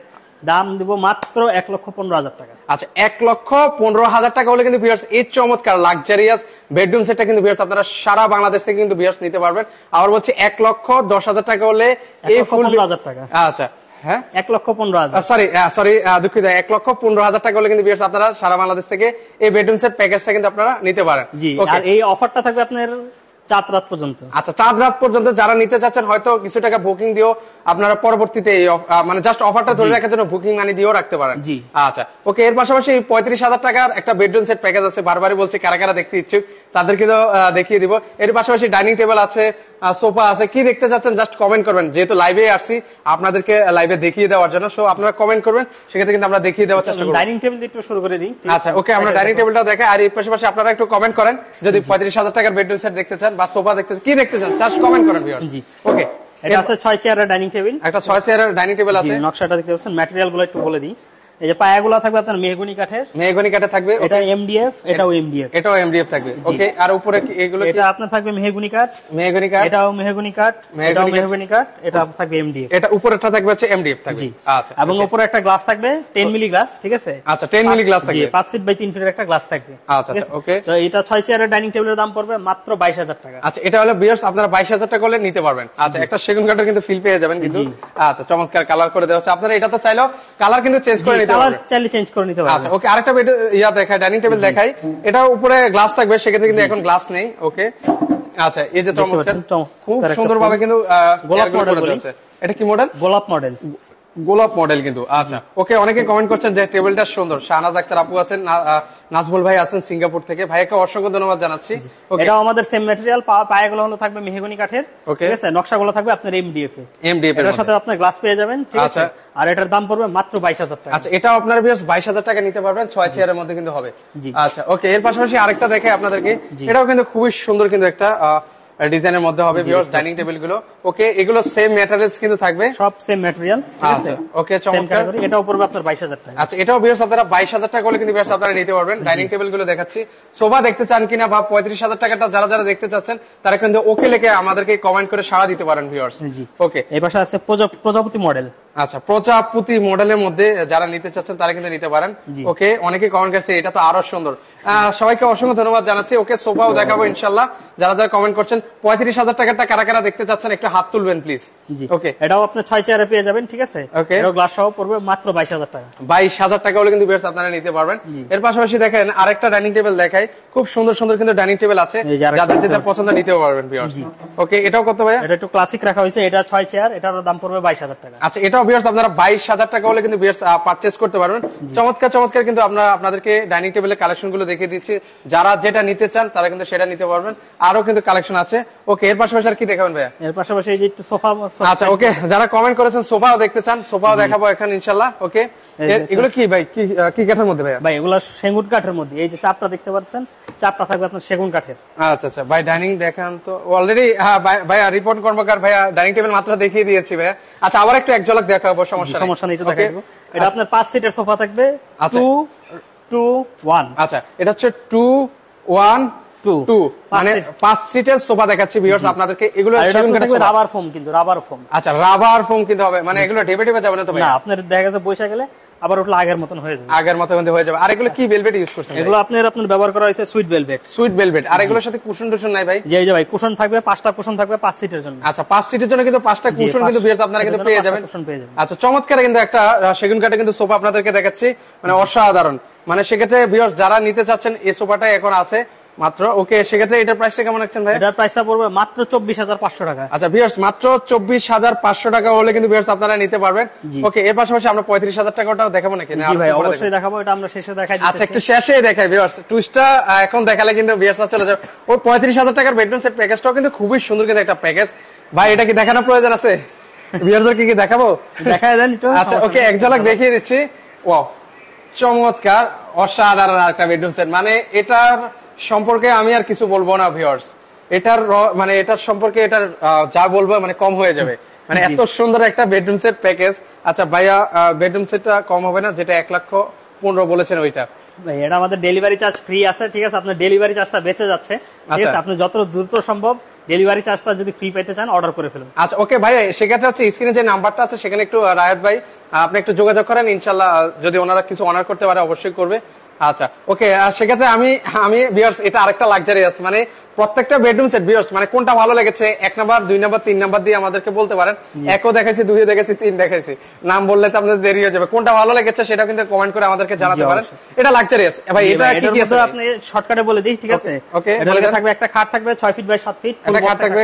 [SPEAKER 2] দাম দিব মাত্র এক লক্ষ পনেরো হাজার টাকা।
[SPEAKER 1] আচ্ছা এক লক্ষ পনেরো হাজার টাকা হলে কিন্তু ভিউয়ার্স এই চমৎকার লাক্সারিয়াস বেডরুম সেটটা কিন্তু ভিউয়ার্স আপনারা সারা বাংলাদেশ থেকে কিন্তু ভিউয়ার্স নিতে পারবেন। আবার বলছি এক লক্ষ দশ হাজার টাকা হলে এই ফুল
[SPEAKER 2] হাজার টাকা।
[SPEAKER 1] আচ্ছা হ্যাঁ?
[SPEAKER 2] এক লক্ষ পনেরো হাজার।
[SPEAKER 1] সরি সরি দুঃখিত এক লক্ষ পনেরো হাজার টাকা হলে কিন্তু ভিউয়ার্স আপনারা সারা বাংলাদেশ থেকে এই বেডরুম সেট প্যাকেজটা কিন্তু আপনারা নিতে পারেন।
[SPEAKER 2] জি আর এই অফারটা থাকবে আপনার চার রাত পর্যন্ত।
[SPEAKER 1] আচ্ছা চাঁদ রাত পর্যন্ত যারা নিতে চাচ্ছেন হয়তো কিছু টাকা বুকিং দিও আপনারা পরবর্তীতে মানে জাস্ট অফারটা ধরে রাখার জন্য বুকিং মানি দিয়েও রাখতে পারেন।
[SPEAKER 2] জি।
[SPEAKER 1] আচ্ছা ওকে এর পাশাপাশি পঁয়ত্রিশ হাজার টাকার একটা বেডরুম সেট প্যাকেজ আছে। বারবারই বলছি কারা কারা দেখতে ইচ্ছুক তাদেরকে তো দেখিয়ে দিব। এর পাশাপাশি ডাইনিং টেবিল আছে সোফা আছে। কি দেখতে চাচ্ছেন জাস্ট কমেন্ট করবেন। যেহেতু লাইভে আসছি আপনাদেরকে লাইভে দেখিয়ে দেওয়ার জন্য। সো আপনারা কমেন্ট করবেন সেক্ষেত্রে কিন্তু আমরা দেখিয়ে দেওয়ার চেষ্টা করব।
[SPEAKER 2] ডাইনিং টেবিল একটু শুরু করে দিই
[SPEAKER 1] আচ্ছা ওকে আমরা ডাইনিং টেবিলটা দেখে। আর এর পাশাপাশি আপনারা একটু কমেন্ট করেন। যদি পঁয়ত্রিশ হাজার টাকার বেডরুম সেট দেখতে চান বা সোফা দেখতেছেন কি দেখতেছেন? জাস্ট কমেন্ট করেন ভিউয়ার্স
[SPEAKER 2] জি।
[SPEAKER 1] ওকে
[SPEAKER 2] এটা আছে ছয় চেয়ারের ডাইনিং টেবিল।
[SPEAKER 1] একটা ছয় চেয়ারের ডাইনিং টেবিল আছে।
[SPEAKER 2] নকশাটা দেখতে পাচ্ছেন। ম্যাটেরিয়ালগুলো একটু বলে দিই। এই যে পায়াগুলো থাকবে আপনার মেহগুনি কাঠের।
[SPEAKER 1] মেহগনি কাঠে থাকবে
[SPEAKER 2] এটা এমডিএফ এটাও এমডিএফ
[SPEAKER 1] এটাও এমডিএফ থাকবে ওকে। আর উপরে এগুলো
[SPEAKER 2] এটা আপনার থাকবে মেহগুনি কাঠ।
[SPEAKER 1] মেহগনি কাঠ।
[SPEAKER 2] এটাও মেহগুনি কাঠ এটাও
[SPEAKER 1] কাঠ।
[SPEAKER 2] মেহগুনি কাঠ এটা থাকবে এমডিএফ
[SPEAKER 1] এটা উপরেরটা থাকবে হচ্ছে এমডিএফ থাকবে। আচ্ছা
[SPEAKER 2] এবং উপরে একটা গ্লাস থাকবে টেন মিলি গ্লাস ঠিক আছে?
[SPEAKER 1] আচ্ছা 10 মিলি গ্লাস থাকবে।
[SPEAKER 2] পাঁচ ফিট বাই তিন ফিটের একটা গ্লাস থাকবে।
[SPEAKER 1] আচ্ছা? আচ্ছা, okay।
[SPEAKER 2] তো এটা ছয় চেয়ারের ডাইনিং টেবিলের দাম পড়বে মাত্র বাইশ হাজার টাকা।
[SPEAKER 1] আচ্ছা এটা হলো বিয়ার্স আপনারা বাইশ হাজার টাকা হলে নিতে পারবেন। আচ্ছা একটা সেগুন কাঠের কিন্তু ফিল পেয়ে যাবেন কিন্তু। আচ্ছা চমৎকার কালার করে দেওয়া হচ্ছে। আপনারা এটা তো চাইলেও কালার কিন্তু চেঞ্জ করে নিতে
[SPEAKER 2] কালার চাইলে চেঞ্জ করে নিতে
[SPEAKER 1] আচ্ছা ওকে আরেকটা বেড ইয়া দেখাই ডাইনিং টেবিল দেখাই। এটা উপরে গ্লাস থাকবে সেক্ষেত্রে কিন্তু এখন গ্লাস নেই ওকে আচ্ছা এই যে চমৎকার। খুব
[SPEAKER 2] একটা
[SPEAKER 1] সুন্দর ভাবে কিন্তু
[SPEAKER 2] গোলাপ
[SPEAKER 1] হচ্ছে। এটা কি মডেল
[SPEAKER 2] গোলাপ মডেল
[SPEAKER 1] গোলাপ মডেল কিন্তু আচ্ছা। ওকে অনেকে কমেন্ট করছেন যে টেবিলটা সুন্দর। শাহনাজ আক্তার আপু আছেন না- আহ, নাজমুল ভাই আছেন সিঙ্গাপুর থেকে। ভাইকে অসংখ্য ধন্যবাদ জানাচ্ছি।
[SPEAKER 2] এটাও আমাদের সেম ম্যাটেরিয়াল পায়াগুলো হলো থাকবে মেহগনি কাঠের। ঠিক আছে? নকশাগুলো থাকবে আপনার এমডিএফ
[SPEAKER 1] এমডিএফ এর।
[SPEAKER 2] সাথে আপনার গ্লাস পেয়ে যাবেন ঠিক আছে?
[SPEAKER 1] আচ্ছা।
[SPEAKER 2] আর এটার দাম পড়বে মাত্র বাইশ হাজার টাকা।
[SPEAKER 1] আচ্ছা এটাও আপনার বাইশ হাজার টাকা নিতে পারবেন ছয় চেয়ারের মধ্যে কিন্তু হবে। আচ্ছা ওকে এর পাশাপাশি আরেকটা দেখে আপনাদেরকে। এটাও কিন্তু খুবই সুন্দর কিন্তু একটা ডিজাইনের মধ্যে হবে ভিউয়ার্স ডাইনিং টেবিলগুলো। ওকে এগুলো সেম ম্যাটেরিয়ালস কিন্তু থাকবে?
[SPEAKER 2] সব সেম ম্যাটেরিয়াল
[SPEAKER 1] আচ্ছা ওকে চমৎকার।
[SPEAKER 2] এটা এটাও পড়বে আপনার বাইশ হাজার টাকা।
[SPEAKER 1] আচ্ছা এটাও ভিউয়ার্স আপনারা বাইশ হাজার টাকা করে কিন্তু ভিউয়ার্স আপনারা নিতে পারবেন। ডাইনিং টেবিলগুলো দেখাচ্ছি। সোফা দেখতে চান কিনা বা পঁয়ত্রিশ হাজার টাকাটা যারা যারা দেখতে চাচ্ছেন তারা কিন্তু ওকে লিখে আমাদেরকে কমেন্ট করে সাড়া দিতে পারেন ভিউয়ার্স ওকে
[SPEAKER 2] এই পাশে আছে প্রজাপতি মডেল
[SPEAKER 1] আচ্ছা প্রজাপতি মডেলের মধ্যে যারা নিতে চাচ্ছেন তারা কিন্তু নিতে পারেন। ওকে অনেকে কমেন্ট করছে এটা তো আরও সুন্দর। সবাইকে অসংখ্য ধন্যবাদ জানাচ্ছি। ওকে সোফাও দেখাবো ইনশাল্লাহ। যারা যারা কমেন্ট করছেন পঁয়ত্রিশ হাজার টাকাটা কারা কারা দেখতে চাচ্ছেন একটু হাত তুলবেন প্লিজ ওকে।
[SPEAKER 2] এটাও আপনি ছয় চেয়ারে পেয়ে যাবেন ঠিক আছে? ওকে। গ্লাস সহ পড়বে মাত্র বাইশ হাজার টাকা।
[SPEAKER 1] বাইশ হাজার টাকা হলে কিন্তু বেশ আপনারা নিতে পারবেন। এর পাশাপাশি দেখেন আরেকটা ডাইনিং টেবিল দেখাই। খুব সুন্দর সুন্দর কিন্তু ডাইনিং টেবিল আছে। যাদের যেটা পছন্দ নিতেও পারবেন ভিউয়ার্স ওকে এটাও কত ভাইয়া?
[SPEAKER 2] এটা একটু ক্লাসিক রাখা হয়েছে এটা ছয় চেয়ার এটার দাম পড়বে বাইশ হাজার টাকা।
[SPEAKER 1] আচ্ছা এটাও বিয়ার্স আপনারা বাইশ হাজার টাকা হলে কিন্তু বিয়ার্স পারচেস করতে পারবেন। চমৎকার চমৎকার কিন্তু আমরা আপনাদেরকে ডাইনিং টেবিলের কালেকশনগুলো দেখিয়ে দিচ্ছি। যারা যেটা নিতে চান তারা কিন্তু সেটা নিতে পারবেন। আরও কিন্তু কালেকশন আছে। ওকে এর পাশাপাশি আর কি দেখাবেন ভাইয়া?
[SPEAKER 2] এর পাশাপাশি এই যে একটু সোফা
[SPEAKER 1] আচ্ছা ওকে যারা কমেন্ট করেছেন সোফাও দেখতে চান সোফাও দেখাবো এখন ইনশাআল্লাহ। ওকে এগুলো কি ভাই? কি কি কাঠের মধ্যে ভাইয়া?
[SPEAKER 2] ভাই এগুলো সেগুন কাঠের মধ্যে। এই যে চাপটা দেখতে পাচ্ছেন চাপটা থাকবে আপনার সেগুন কাঠের।
[SPEAKER 1] আচ্ছা আচ্ছা ভাই ডাইনিং দেখান তো। অলরেডি হ্যাঁ ভাইয়া কর্মকার ভাইয়া ডাইনিং টেবিল মাত্র দেখিয়ে দিয়েছি ভাইয়া। আচ্ছা আবার একটু এক ঝলক দেখাবো সমস্যা
[SPEAKER 2] সমস্যা নেই এটা? এটা আপনার পাঁচ সিটের সোফা থাকবে।
[SPEAKER 1] আচ্ছা।
[SPEAKER 2] টু টু ওয়ান
[SPEAKER 1] আচ্ছা এটা হচ্ছে মানে পাঁচ সিটের সোফা দেখাচ্ছি ভিউয়ার্স আপনাদেরকে। এগুলো।
[SPEAKER 2] রাবার ফোম কিন্তু রাবার ফোম
[SPEAKER 1] আচ্ছা রাবার ফোম কিন্তু হবে। মানে এগুলো যাবে না তো
[SPEAKER 2] না আপনার দেখা গেছে বৈশা গেলে আবার ওটা আগের মতন হয়ে যাবে।
[SPEAKER 1] আগের মতো হয়ে যাবে। আর এগুলো কি ভেলভেট ইউজ করছেন
[SPEAKER 2] এগুলো আপনার আপনার ব্যবহার করা হয়েছে সুইট ভেলভেট
[SPEAKER 1] সুইট ভেলভেট আর এগুলোর সাথে কুশন টুশন নাই ভাই?
[SPEAKER 2] যে এই ভাই কুশন থাকবে পাঁচটা কুশন থাকবে পাঁচ সিটের জন্য।
[SPEAKER 1] আচ্ছা পাঁচ সিটের জন্য কিন্তু পাঁচটা কুশন কিন্তু ভিউয়ার্স আপনারা কিন্তু পেয়ে যাবেন।
[SPEAKER 2] cushion পেয়ে যাবেন।
[SPEAKER 1] আচ্ছা চমৎকার কিন্তু একটা সেগুন কাঠে কিন্তু সোফা আপনাদেরকে দেখাচ্ছি। মানে অসাধারণ। মানে সেক্ষেত্রে ভিউয়ার্স যারা নিতে চাচ্ছেন এই সোফাটা এখন আছে। মাত্র? ওকে সেক্ষেত্রে এটার প্রাইসটা কেমন রাখছেন ভাই
[SPEAKER 2] এটার প্রাইসটা পড়বে মাত্র চব্বিশ হাজার পাঁচশো টাকা।
[SPEAKER 1] আচ্ছা ভিউয়ার্স মাত্র চব্বিশ হাজার পাঁচশো টাকা হলে কিন্তু ভিউয়ার্স আপনারা নিতে পারবেন। ওকে এর পাশাপাশি আমরা পঁয়ত্রিশ হাজার টাকাটাও দেখাবো নাকি?
[SPEAKER 2] ভাই অবশ্যই দেখাবো এটা আমরা শেষে দেখাই
[SPEAKER 1] আচ্ছা একটু দেখাই ভিউয়ার্স টুইস্টটা এখন দেখালে কিন্তু ভিউয়ার্স চলে যাবে। পঁয়ত্রিশ হাজার টাকার বেডরুম সেট প্যাকেজটাও কিন্তু খুবই সুন্দর কিন্তু একটা প্যাকেজ ভাই এটা কি দেখানোর প্রয়োজন আছে? ভিউয়ারদের কি কি দেখাবো?
[SPEAKER 2] দেখা দেন
[SPEAKER 1] আচ্ছা ওকে এক ঝলক দেখিয়ে দিচ্ছি। ও চমৎকার অসাধারণ একটা বেডরুম সেট মানে এটার সম্পর্কে আমি আর কিছু বলব না ভিউয়ার্স এটার মানে এটার সম্পর্কে এটার যা বলব মানে কম হয়ে যাবে। মানে এত সুন্দর একটা বেডরুম সেট প্যাকেজ আচ্ছা ভাইয়া বেডরুম সেটটা কম হবে না যেটা এক লক্ষ পনেরো বলেছেন ওইটা?
[SPEAKER 2] এটা আমাদের ডেলিভারি চার্জ ফ্রি আছে ঠিক আছে? আপনার ডেলিভারি চার্জটা বেঁচে যাচ্ছে। ঠিক
[SPEAKER 1] আচ্ছা।
[SPEAKER 2] আছে আপনি যত দ্রুত সম্ভব ডেলিভারি চার্জটা যদি ফ্রি পেতে চান অর্ডার করে ফেলুন।
[SPEAKER 1] আচ্ছা ওকে ভাই সেক্ষেত্রে হচ্ছে স্ক্রিনে যে নাম্বারটা আছে সেখানে একটু রায়াত ভাই আপনি একটু যোগাযোগ করেন ইনশাল্লাহ যদি ওনারা কিছু অনার করতে পারে অবশ্যই করবে। আচ্ছা ওকে সেক্ষেত্রে আমি আমি বিয়ার্স এটা আরেকটা লাক্সারি আছে মানে প্রত্যেকটা বেডরুম সেট বিয়ার্স মানে কোনটা ভালো লেগেছে এক নাম্বার দুই নাম্বার তিন নাম্বার দিয়ে আমাদেরকে বলতে পারেন। একও দেখাইছি দুইও দেখাইছি তিন দেখাইছি। নাম বললে তো আপনাদের দেরি হয়ে যাবে। কোনটা ভালো লেগেছে সেটা কিন্তু কমেন্ট করে আমাদেরকে জানাতে পারেন। এটা লাক্সারি আছে। ভাই এটা কি কি আছে?
[SPEAKER 2] আপনি শর্টকাটে বলে দিই ঠিক আছে?
[SPEAKER 1] ওকে,
[SPEAKER 2] মধ্যে থাকবে একটা খাট থাকবে ছয় ফিট বাই সাত ফিট
[SPEAKER 1] একটা খাট থাকবে।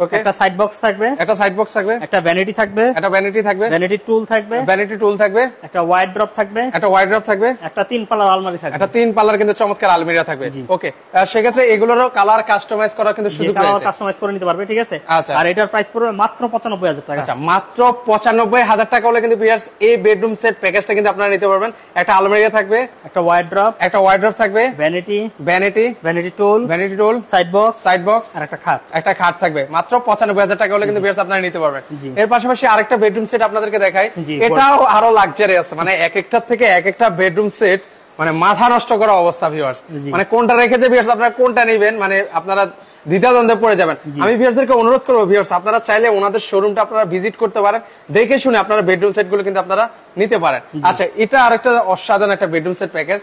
[SPEAKER 2] একটা সাইড বক্স থাকবে।
[SPEAKER 1] একটা সাইড বক্স থাকবে।
[SPEAKER 2] একটা ভ্যানিটি থাকবে।
[SPEAKER 1] একটা ভ্যানিটি থাকবে।
[SPEAKER 2] ভ্যানিটি টুল থাকবে।
[SPEAKER 1] ভ্যানিটি টুল থাকবে।
[SPEAKER 2] একটা ওয়াইড ড্রপ থাকবে।
[SPEAKER 1] একটা ওয়াইড্রপ থাকবে।
[SPEAKER 2] একটা তিন পাল্লার আলমারি থাকবে।
[SPEAKER 1] একটা তিন পাল্লার কিন্তু চমৎকার আলমিরা থাকবে। ওকে সেক্ষেত্রে এগুলোরও কালার কাস্টমাইজ করার কিন্তু সুযোগ রয়েছে।
[SPEAKER 2] কাস্টমাইজ করে নিতে পারবে ঠিক আছে?
[SPEAKER 1] আচ্ছা।
[SPEAKER 2] আর এটার প্রাইস পড়বে মাত্র পঁচানব্বই হাজার টাকা।
[SPEAKER 1] আচ্ছা মাত্র পঁচানব্বই হাজার টাকা হলে কিন্তু বিয়ার্স এই বেডরুম সেট প্যাকেজটা কিন্তু আপনারা নিতে পারবেন। একটা আলমারিয়া থাকবে।
[SPEAKER 2] একটা ওয়াইড ড্রপ
[SPEAKER 1] একটা ওয়াইড্রপ থাকবে।
[SPEAKER 2] ভ্যানিটি
[SPEAKER 1] ভ্যানিটি
[SPEAKER 2] ভ্যানিটি টুল
[SPEAKER 1] ভ্যানিটি টুল
[SPEAKER 2] সাইড বক্স
[SPEAKER 1] সাইড বক্স
[SPEAKER 2] আর একটা খাট।
[SPEAKER 1] একটা খাট থাকবে। মাত্র পঁচানব্বই হাজার টাকা হলে কিন্তু বিয়ার্স আপনারা নিতে পারবেন। এর পাশাপাশি আরেকটা বেডরুম সেট আপনাদেরকে দেখাই। এটাও আরও লাক্সারি আছে। মানে এক একটার থেকে এক একটা বেডরুম সেট মানে মাথা নষ্ট করা অবস্থা ভিউয়ার্স মানে কোনটা রেখে যে ভিউয়ার্স আপনারা কোনটা নেবেন? মানে আপনারা দ্বিধাদ্বন্দ্বে পড়ে যাবেন। আমি ভিউয়ার্সদেরকে অনুরোধ করব ভিউয়ার্স আপনারা চাইলে ওনাদের শোরুমটা আপনারা ভিজিট করতে পারেন। দেখে শুনে আপনারা বেডরুম সেটগুলো কিন্তু আপনারা নিতে পারেন। আচ্ছা এটা আরেকটা অসাধারণ একটা বেডরুম সেট প্যাকেজ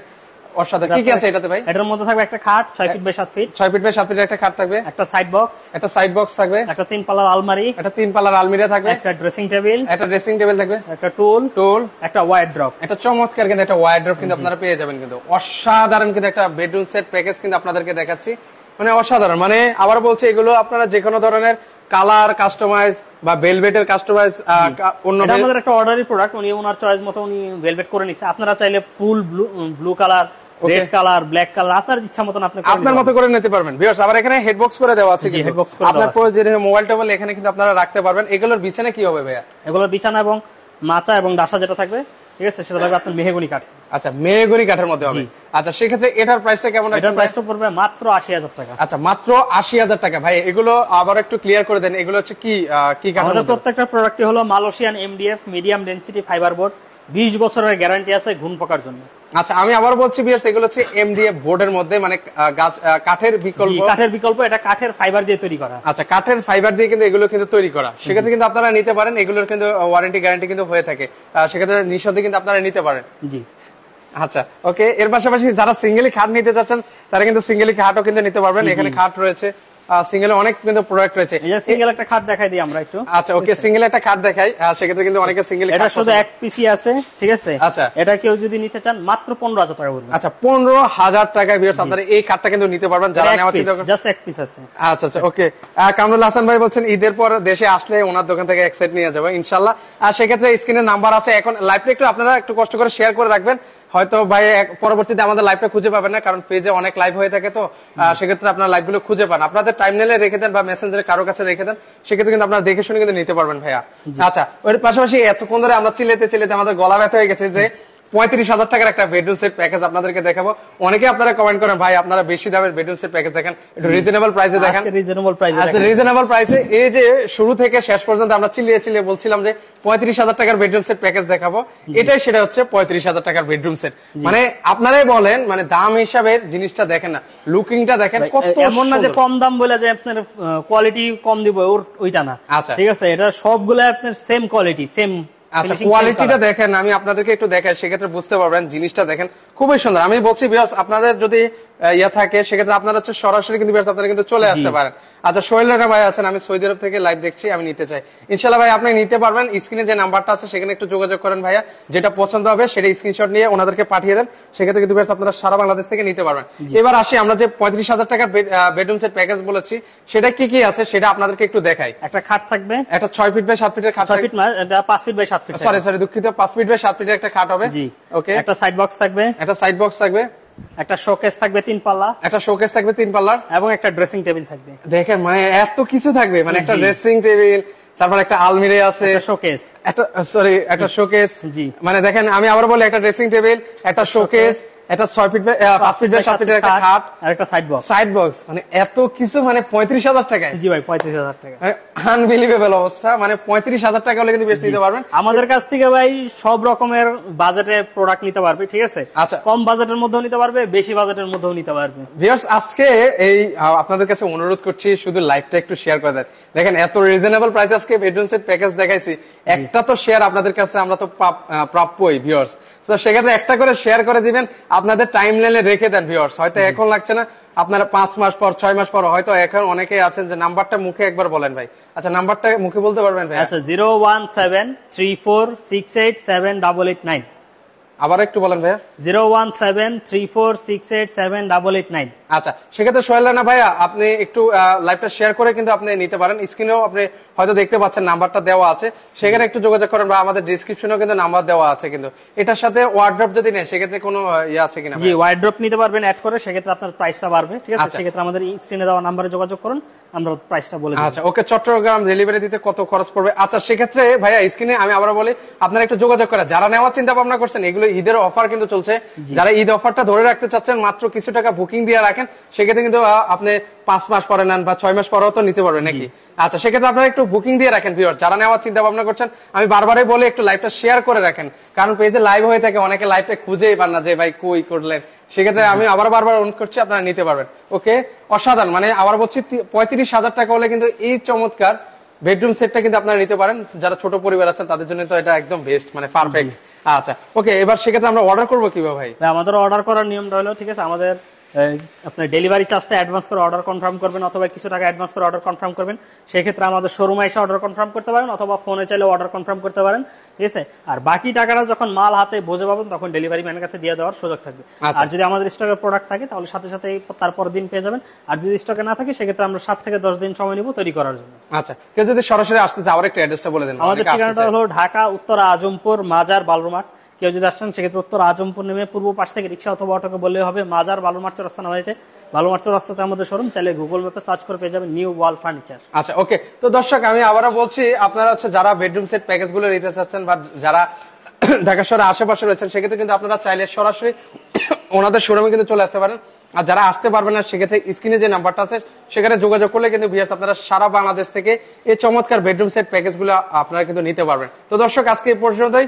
[SPEAKER 1] অসাধারণ। কি কি আছে এটাতে ভাই?
[SPEAKER 2] এটার মধ্যে থাকবে একটা খাট ছয় ফিট বাই সাত ফিট।
[SPEAKER 1] ছয় ফিট বাই সাত ফিটের একটা খাট থাকবে।
[SPEAKER 2] একটা সাইড বক্স
[SPEAKER 1] একটা সাইড বক্স থাকবে।
[SPEAKER 2] একটা তিন পাল্লার আলমারি।
[SPEAKER 1] একটা তিন পাল্লার আলমিরা থাকবে।
[SPEAKER 2] একটা ড্রেসিং টেবিল
[SPEAKER 1] একটা ড্রেসিং টেবিল থাকবে।
[SPEAKER 2] একটা টুল
[SPEAKER 1] টুল
[SPEAKER 2] একটা ওয়াইড ড্রপ
[SPEAKER 1] একটা চমৎকার কিন্তু একটা কিন্তু আপনারা পেয়ে যাবেন কিন্তু। অসাধারণ কিন্তু একটা বেডরুম সেট প্যাকেজ কিন্তু আপনাদেরকে দেখাচ্ছি। মানে অসাধারণ। মানে আবার বলছি এগুলো আপনারা যে কোনো ধরনের কালার কাস্টমাইজ বা বেলভেটের কাস্টমাইজ অন্য
[SPEAKER 2] আমাদের একটা অর্ডারি প্রোডাক্ট উনি ওনার চয়েস মতো উনি ভেলভেট করে নিছে। আপনারা চাইলে full blue blue colour. Red colour black colour আপনার ইচ্ছা মতন আপনি
[SPEAKER 1] আপনার মতো করে নিতে পারবেন। ভিউয়ার্স আবার এখানে হেডবক্স করে দেওয়া আছে কিন্তু।
[SPEAKER 2] headbox করে দেওয়া
[SPEAKER 1] আপনার
[SPEAKER 2] আছে।
[SPEAKER 1] প্রয়োজনীয় মোবাইল টেবিল এখানে কিন্তু আপনারা রাখতে পারবেন। এগুলোর বিছানা কি হবে ভাইয়া?
[SPEAKER 2] এগুলোর বিছানা এবং মাচা এবং দাসা যেটা থাকবে ঠিক আছে সেটা থাকবে আপনার মেহেগুনি কাঠ।
[SPEAKER 1] আচ্ছা কাঠের মধ্যে হবে। আচ্ছা সেক্ষেত্রে এটার প্রাইসটা কেমন
[SPEAKER 2] এটার প্রাইসটা পড়বে মাত্র আশি হাজার টাকা।
[SPEAKER 1] আচ্ছা মাত্র আশি হাজার টাকা। ভাই এগুলো আবার একটু ক্লিয়ার করে দেন। এগুলো হচ্ছে কি কি
[SPEAKER 2] আমাদের প্রত্যেকটা প্রোডাক্টই হলো Malaysian MDF medium density fibre board বিশ বছরের গ্যারান্টি আছে ঘুণ পোকার জন্য।
[SPEAKER 1] আচ্ছা আমি আবার বলছি বিয়ার্স এগুলো হচ্ছে এমডিএফ বোর্ডের মধ্যে মানে গাছ কাঠের বিকল্প।
[SPEAKER 2] কাঠের বিকল্প এটা কাঠের ফাইবার দিয়ে তৈরি করা।
[SPEAKER 1] আচ্ছা কাঠের ফাইবার দিয়ে কিন্তু এগুলো কিন্তু তৈরি করা। সেক্ষেত্রে কিন্তু আপনারা নিতে পারেন এগুলোর কিন্তু ওয়ারেন্টি গ্যারান্টি কিন্তু হয়ে থাকে। সেক্ষেত্রে নিঃসন্দেহে কিন্তু আপনারা নিতে পারেন।
[SPEAKER 2] জি।
[SPEAKER 1] আচ্ছা ওকে এর পাশাপাশি যারা সিঙ্গেলি খাট নিতে চাচ্ছেন তারা কিন্তু সিঙ্গেলি খাটও কিন্তু নিতে পারবেন। এখানে খাট রয়েছে। সিঙ্গেলে অনেক কিন্তু প্রোডাক্ট রয়েছে।
[SPEAKER 2] সিঙ্গেল একটা খাট দেখাই দিই আমরা একটু।
[SPEAKER 1] আচ্ছা ওকে সিঙ্গেল একটা খাট দেখাই। সেক্ষেত্রে কিন্তু অনেকে সিঙ্গেল
[SPEAKER 2] এটা শুধু এক পিসি আছে ঠিক আছে?
[SPEAKER 1] আচ্ছা।
[SPEAKER 2] এটা কেউ যদি নিতে চান মাত্র পনেরো হাজার টাকা পড়বে
[SPEAKER 1] আচ্ছা পনেরো হাজার বিয়ার্স আপনারা এই খাটটা কিন্তু নিতে পারবেন যারা নেওয়ার চিন্তা
[SPEAKER 2] জাস্ট এক পিস আছে।
[SPEAKER 1] আচ্ছা আচ্ছা ওকে। কামরুল হাসান ভাই বলছেন ঈদের পর দেশে আসলে ওনার দোকান থেকে এক সেট নিয়ে যাব ইনশাল্লাহ। আর সেক্ষেত্রে স্ক্রিনে নাম্বার আছে এখন লাইভটা একটু আপনারা একটু কষ্ট করে শেয়ার করে রাখবেন। হয়তো ভাই পরবর্তীতে আমাদের লাইভটা খুঁজে পাবেন না কারণ পেজে অনেক লাইভ হয়ে থাকে তো সেক্ষেত্রে আপনার লাইভগুলো খুঁজে পান। আপনাদের টাইম নিলে রেখে দেন বা মেসেঞ্জারে কারও কাছে রেখে দেন সেক্ষেত্রে কিন্তু আপনারা দেখে শুনে কিন্তু নিতে পারবেন ভাইয়া। আচ্ছা ওর পাশাপাশি এতক্ষণ ধরে আমরা চিলেতে চিলেতে আমাদের গলা ব্যথা হয়ে গেছে যে পঁয়ত্রিশ হাজার টাকার একটা বেডরুম সেট প্যাকেজ আপনাদেরকে দেখাবো। অনেকে আপনারা কমেন্ট করেন ভাই আপনারা বেশি দামের বেডরুম সেট প্যাকেজ দেখেন। একটু রিজনেবল প্রাইসে দেখেন।
[SPEAKER 2] রিজনেবল প্রাইস
[SPEAKER 1] আচ্ছা রিজনেবল প্রাইসে এই যে শুরু থেকে শেষ পর্যন্ত আমরা চিলিয়ে চিলিয়ে বলছিলাম যে পঁয়ত্রিশ হাজার টাকার বেডরুম সেট প্যাকেজ দেখাবো। এটাই সেটা হচ্ছে পঁয়ত্রিশ হাজার টাকার বেডরুম সেট মানে আপনারাই বলেন মানে দাম হিসাবে জিনিসটা দেখেন না। লুকিংটা দেখেন কত
[SPEAKER 2] এমন না যে কম দাম বলে যে আপনার কোয়ালিটি কম দিব ওইটা না।
[SPEAKER 1] আচ্ছা।
[SPEAKER 2] ঠিক আছে এটা সবগুলো আপনার সেম কোয়ালিটি সেম
[SPEAKER 1] আচ্ছা কোয়ালিটিটা দেখেন আমি আপনাদেরকে একটু দেখাই সেক্ষেত্রে বুঝতে পারবেন জিনিসটা দেখেন খুবই সুন্দর। আমি বলছি বিয়াস আপনাদের যদি ইয়ে থাকে সেক্ষেত্রে আপনারা হচ্ছে সরাসরি কিন্তু আপনারা কিন্তু চলে আসতে পারেন। আচ্ছা সোহেল রানা ভাই আছেন আমি সৌদি আরব থেকে লাইভ দেখছি আমি নিতে চাই। ইনশাল্লাহ ভাই আপনি নিতে পারবেন স্ক্রিনে যে নাম্বারটা আছে সেখানে একটু যোগাযোগ করেন ভাইয়া। যেটা পছন্দ হবে সেটা স্ক্রিনশট নিয়ে ওনাদেরকে পাঠিয়ে দেন। সেক্ষেত্রে কিন্তু আপনারা সারা বাংলাদেশ থেকে নিতে পারবেন। এবার আসি আমরা যে পঁয়ত্রিশ হাজার টাকার বেডরুম সেট প্যাকেজ বলেছি সেটা কি কি আছে সেটা আপনাদেরকে একটু দেখাই।
[SPEAKER 2] একটা খাট থাকবে।
[SPEAKER 1] একটা ছয় ফিট বাই সাত ফিটের খাট
[SPEAKER 2] ছয় ফিট না এটা পাঁচ ফিট বাই সাত ফিট
[SPEAKER 1] সরি সরি দুঃখিত পাঁচ ফিট বাই সাত ফিটের একটা খাট হবে।
[SPEAKER 2] জি।
[SPEAKER 1] ওকে
[SPEAKER 2] একটা সাইড বক্স থাকবে।
[SPEAKER 1] একটা সাইড বক্স থাকবে।
[SPEAKER 2] একটা শোকেস থাকবে তিন পাল্লা।
[SPEAKER 1] একটা শোকেস থাকবে তিন পাল্লার
[SPEAKER 2] এবং একটা ড্রেসিং টেবিল থাকবে।
[SPEAKER 1] দেখেন মানে এত কিছু থাকবে মানে একটা ড্রেসিং টেবিল তারপর একটা আলমিরে আছে।
[SPEAKER 2] শোকেস।
[SPEAKER 1] একটা সরি একটা শোকেস।
[SPEAKER 2] জি।
[SPEAKER 1] মানে দেখেন আমি আবার বলি একটা ড্রেসিং টেবিল একটা শোকেস একটা ছয় ফিট বাই- পাঁচ ফিট ফিটের একটা খাট
[SPEAKER 2] আর একটা সাইড বক্স
[SPEAKER 1] সাইড বক্স মানে এত কিছু মানে টাকায়।
[SPEAKER 2] জি ভাই পঁয়ত্রিশ হাজার টাকা।
[SPEAKER 1] আনবিলিভেবল অবস্থা। মানে পঁয়ত্রিশ হাজার টাকা হলে কিন্তু বেশ নিতে পারবেন।
[SPEAKER 2] আমাদের কাছ থেকে ভাই সব রকমের বাজেটে প্রোডাক্ট নিতে পারবে ঠিক আছে?
[SPEAKER 1] আচ্ছা।
[SPEAKER 2] কম বাজেটের মধ্যেও নিতে পারবে বেশি বাজেটের মধ্যেও নিতে পারবে।
[SPEAKER 1] ভিউয়ার্স আজকে এই আপনাদের কাছে অনুরোধ করছি শুধু লাইভটা একটু শেয়ার করে দেন। দেখেন এত রিজনেবল প্রাইস আজকে বেডরুম সেট প্যাকেজ দেখাইছি। একটা তো শেয়ার আপনাদের কাছে আমরা তো প্রাপ্যই ভিউয়ার্স তো সেক্ষেত্রে একটা করে শেয়ার করে দিবেন। আপনাদের টাইম লাইনে রেখে দেন ভিউয়ার্স হয়তো এখন লাগছে না। আপনারা পাঁচ মাস পর ছয় মাস পর হয়তো এখন অনেকে আছেন যে নাম্বারটা মুখে একবার বলেন ভাই। আচ্ছা নাম্বারটা মুখে বলতে পারবেন ভাই
[SPEAKER 2] আচ্ছা zero one seven three four six eight seven double eight nine
[SPEAKER 1] আবার একটু বলেন ভাইয়া।
[SPEAKER 2] Zero one seven three four six eight seven double eight nine.
[SPEAKER 1] আচ্ছা সেক্ষেত্রে সোহেল রানা ভাইয়া আপনি একটু লাইভটা শেয়ার করে কিন্তু আপনি নিতে পারেন। স্ক্রিনেও আপনি হয়তো দেখতে পাচ্ছেন নাম্বারটা দেওয়া আছে। সেখানে একটু যোগাযোগ করেন বা আমাদের ডিসক্রিপশনেও কিন্তু নাম্বার দেওয়া আছে কিন্তু। এটার সাথে ওয়ার্ড্রপ যদি সেক্ষেত্রে কোনো ইয়ে আছে কিনা
[SPEAKER 2] জি ওয়াইড ড্রপ নিতে পারবেন অ্যাড করে সেক্ষেত্রে আপনার প্রাইসটা বাড়বে ঠিক আছে?
[SPEAKER 1] আচ্ছা।
[SPEAKER 2] সেক্ষেত্রে আমাদের স্ক্রিনে দেওয়া নাম্বারে যোগাযোগ করুন আমরা প্রাইসটা বলে
[SPEAKER 1] আচ্ছা ওকে চট্টগ্রাম ডেলিভারি দিতে কত খরচ পড়বে? আচ্ছা সেক্ষেত্রে ভাইয়া স্ক্রিনে আমি আবার বলি আপনারা একটু যোগাযোগ করেন। যারা নেওয়ার চিন্তা ভাবনা করছেন এগুলো ঈদের অফার কিন্তু চলছে। যারা ঈদ অফারটা ধরে রাখতে চাচ্ছেন মাত্র কিছু টাকা বুকিং দিয়ে রাখেন সেক্ষেত্রে কিন্তু আপনি পাঁচ মাস পরে নেন বা ছয় মাস পরেও তো নিতে পারবেন নাকি? আচ্ছা সেক্ষেত্রে আপনারা একটু বুকিং দিয়ে রাখেন ভিউয়ার যারা নেওয়ার চিন্তা ভাবনা করছেন আমি বারবারই বলি একটু লাইভটা শেয়ার করে রাখেন। কারণ পেজে লাইভ হয়ে থাকে অনেকে লাইভটা খুঁজেই পান না যে ভাই কই করলেন সেক্ষেত্রে আমি আবার বারবার অনুরোধ করছি আপনারা নিতে পারবেন। ওকে? অসাধারণ। মানে আবার বলছি পঁয়ত্রিশ হাজার টাকা হলে কিন্তু এই চমৎকার বেডরুম সেটটা কিন্তু আপনারা নিতে পারেন। যারা ছোট পরিবার আছেন তাদের জন্য তো এটা একদম বেস্ট মানে পারফেক্ট আচ্ছা ওকে এবার সেক্ষেত্রে আমরা অর্ডার করব কীভাবে ভাই?
[SPEAKER 2] আমাদের অর্ডার করার নিয়মটা হলো, ঠিক আছে, আমাদের আপনার ডেলিভারি চার্জটা অ্যাডভান্স করে অর্ডার কনফার্ম করবেন অথবা কিছু টাকা অ্যাডভান্স করে অর্ডার কনফার্ম করবেন সেক্ষেত্রে আমাদের শোরুমে এসে অর্ডার কনফার্ম করতে পারেন অথবা ফোনে চাইলে অর্ডার কনফার্ম করতে পারেন ঠিক আছে? আর বাকি টাকাটা যখন মাল হাতে বুঝে পাবেন তখন ডেলিভারি ম্যানের কাছে দিয়ে দেওয়ার সুযোগ থাকবে।
[SPEAKER 1] আচ্ছা।
[SPEAKER 2] আর যদি আমাদের স্টকে প্রোডাক্ট থাকে তাহলে সাথে সাথে তারপর দিন পেয়ে যাবেন। আর যদি স্টকে না থাকে সেক্ষেত্রে আমরা সাত থেকে দশ দিন সময় নিব তৈরি করার জন্য।
[SPEAKER 1] আচ্ছা কেউ যদি সরাসরি আসতে চায় আবার একটু অ্যাড্রেসটা বলে দেন
[SPEAKER 2] আমাদের ঠিকানাটা হলো ঢাকা উত্তর আজমপুর মাজার বালুরমাঠ কেউ যদি আসছেন সেক্ষেত্রে উত্তর আজমপুর নেমে পূর্ব পাশ থেকে রিক্সা অথবা অটোকে বললে হবে, মাজার বালুরমাঠ চৌরাস্তা নামাইতে। বালুরমাঠ চৌরাস্তাতে আমাদের শোরুম, চাইলে গুগল ম্যাপে সার্চ করে পেয়ে যাবেন নিউ ওয়াল ফার্নিচার
[SPEAKER 1] আচ্ছা ওকে তো দর্শক, আমি আবারও বলছি, আপনারা হচ্ছে যারা বেডরুম সেট প্যাকেজগুলো নিতে চাচ্ছেন বা যারা ঢাকা শহরের আশেপাশে রয়েছেন, সেক্ষেত্রে কিন্তু আপনারা চাইলে সরাসরি ওনাদের শোরুমে কিন্তু চলে আসতে পারেন। আর যারা আসতে পারবেন না, সেক্ষেত্রে স্ক্রিনে যে নাম্বারটা আছে, সেখানে যোগাযোগ করলে কিন্তু বিয়ার্স আপনারা সারা বাংলাদেশ থেকে এই চমৎকার বেডরুম সেট প্যাকেজগুলো আপনারা কিন্তু নিতে পারবেন। তো দর্শক, আজকে এই পর্যন্তই।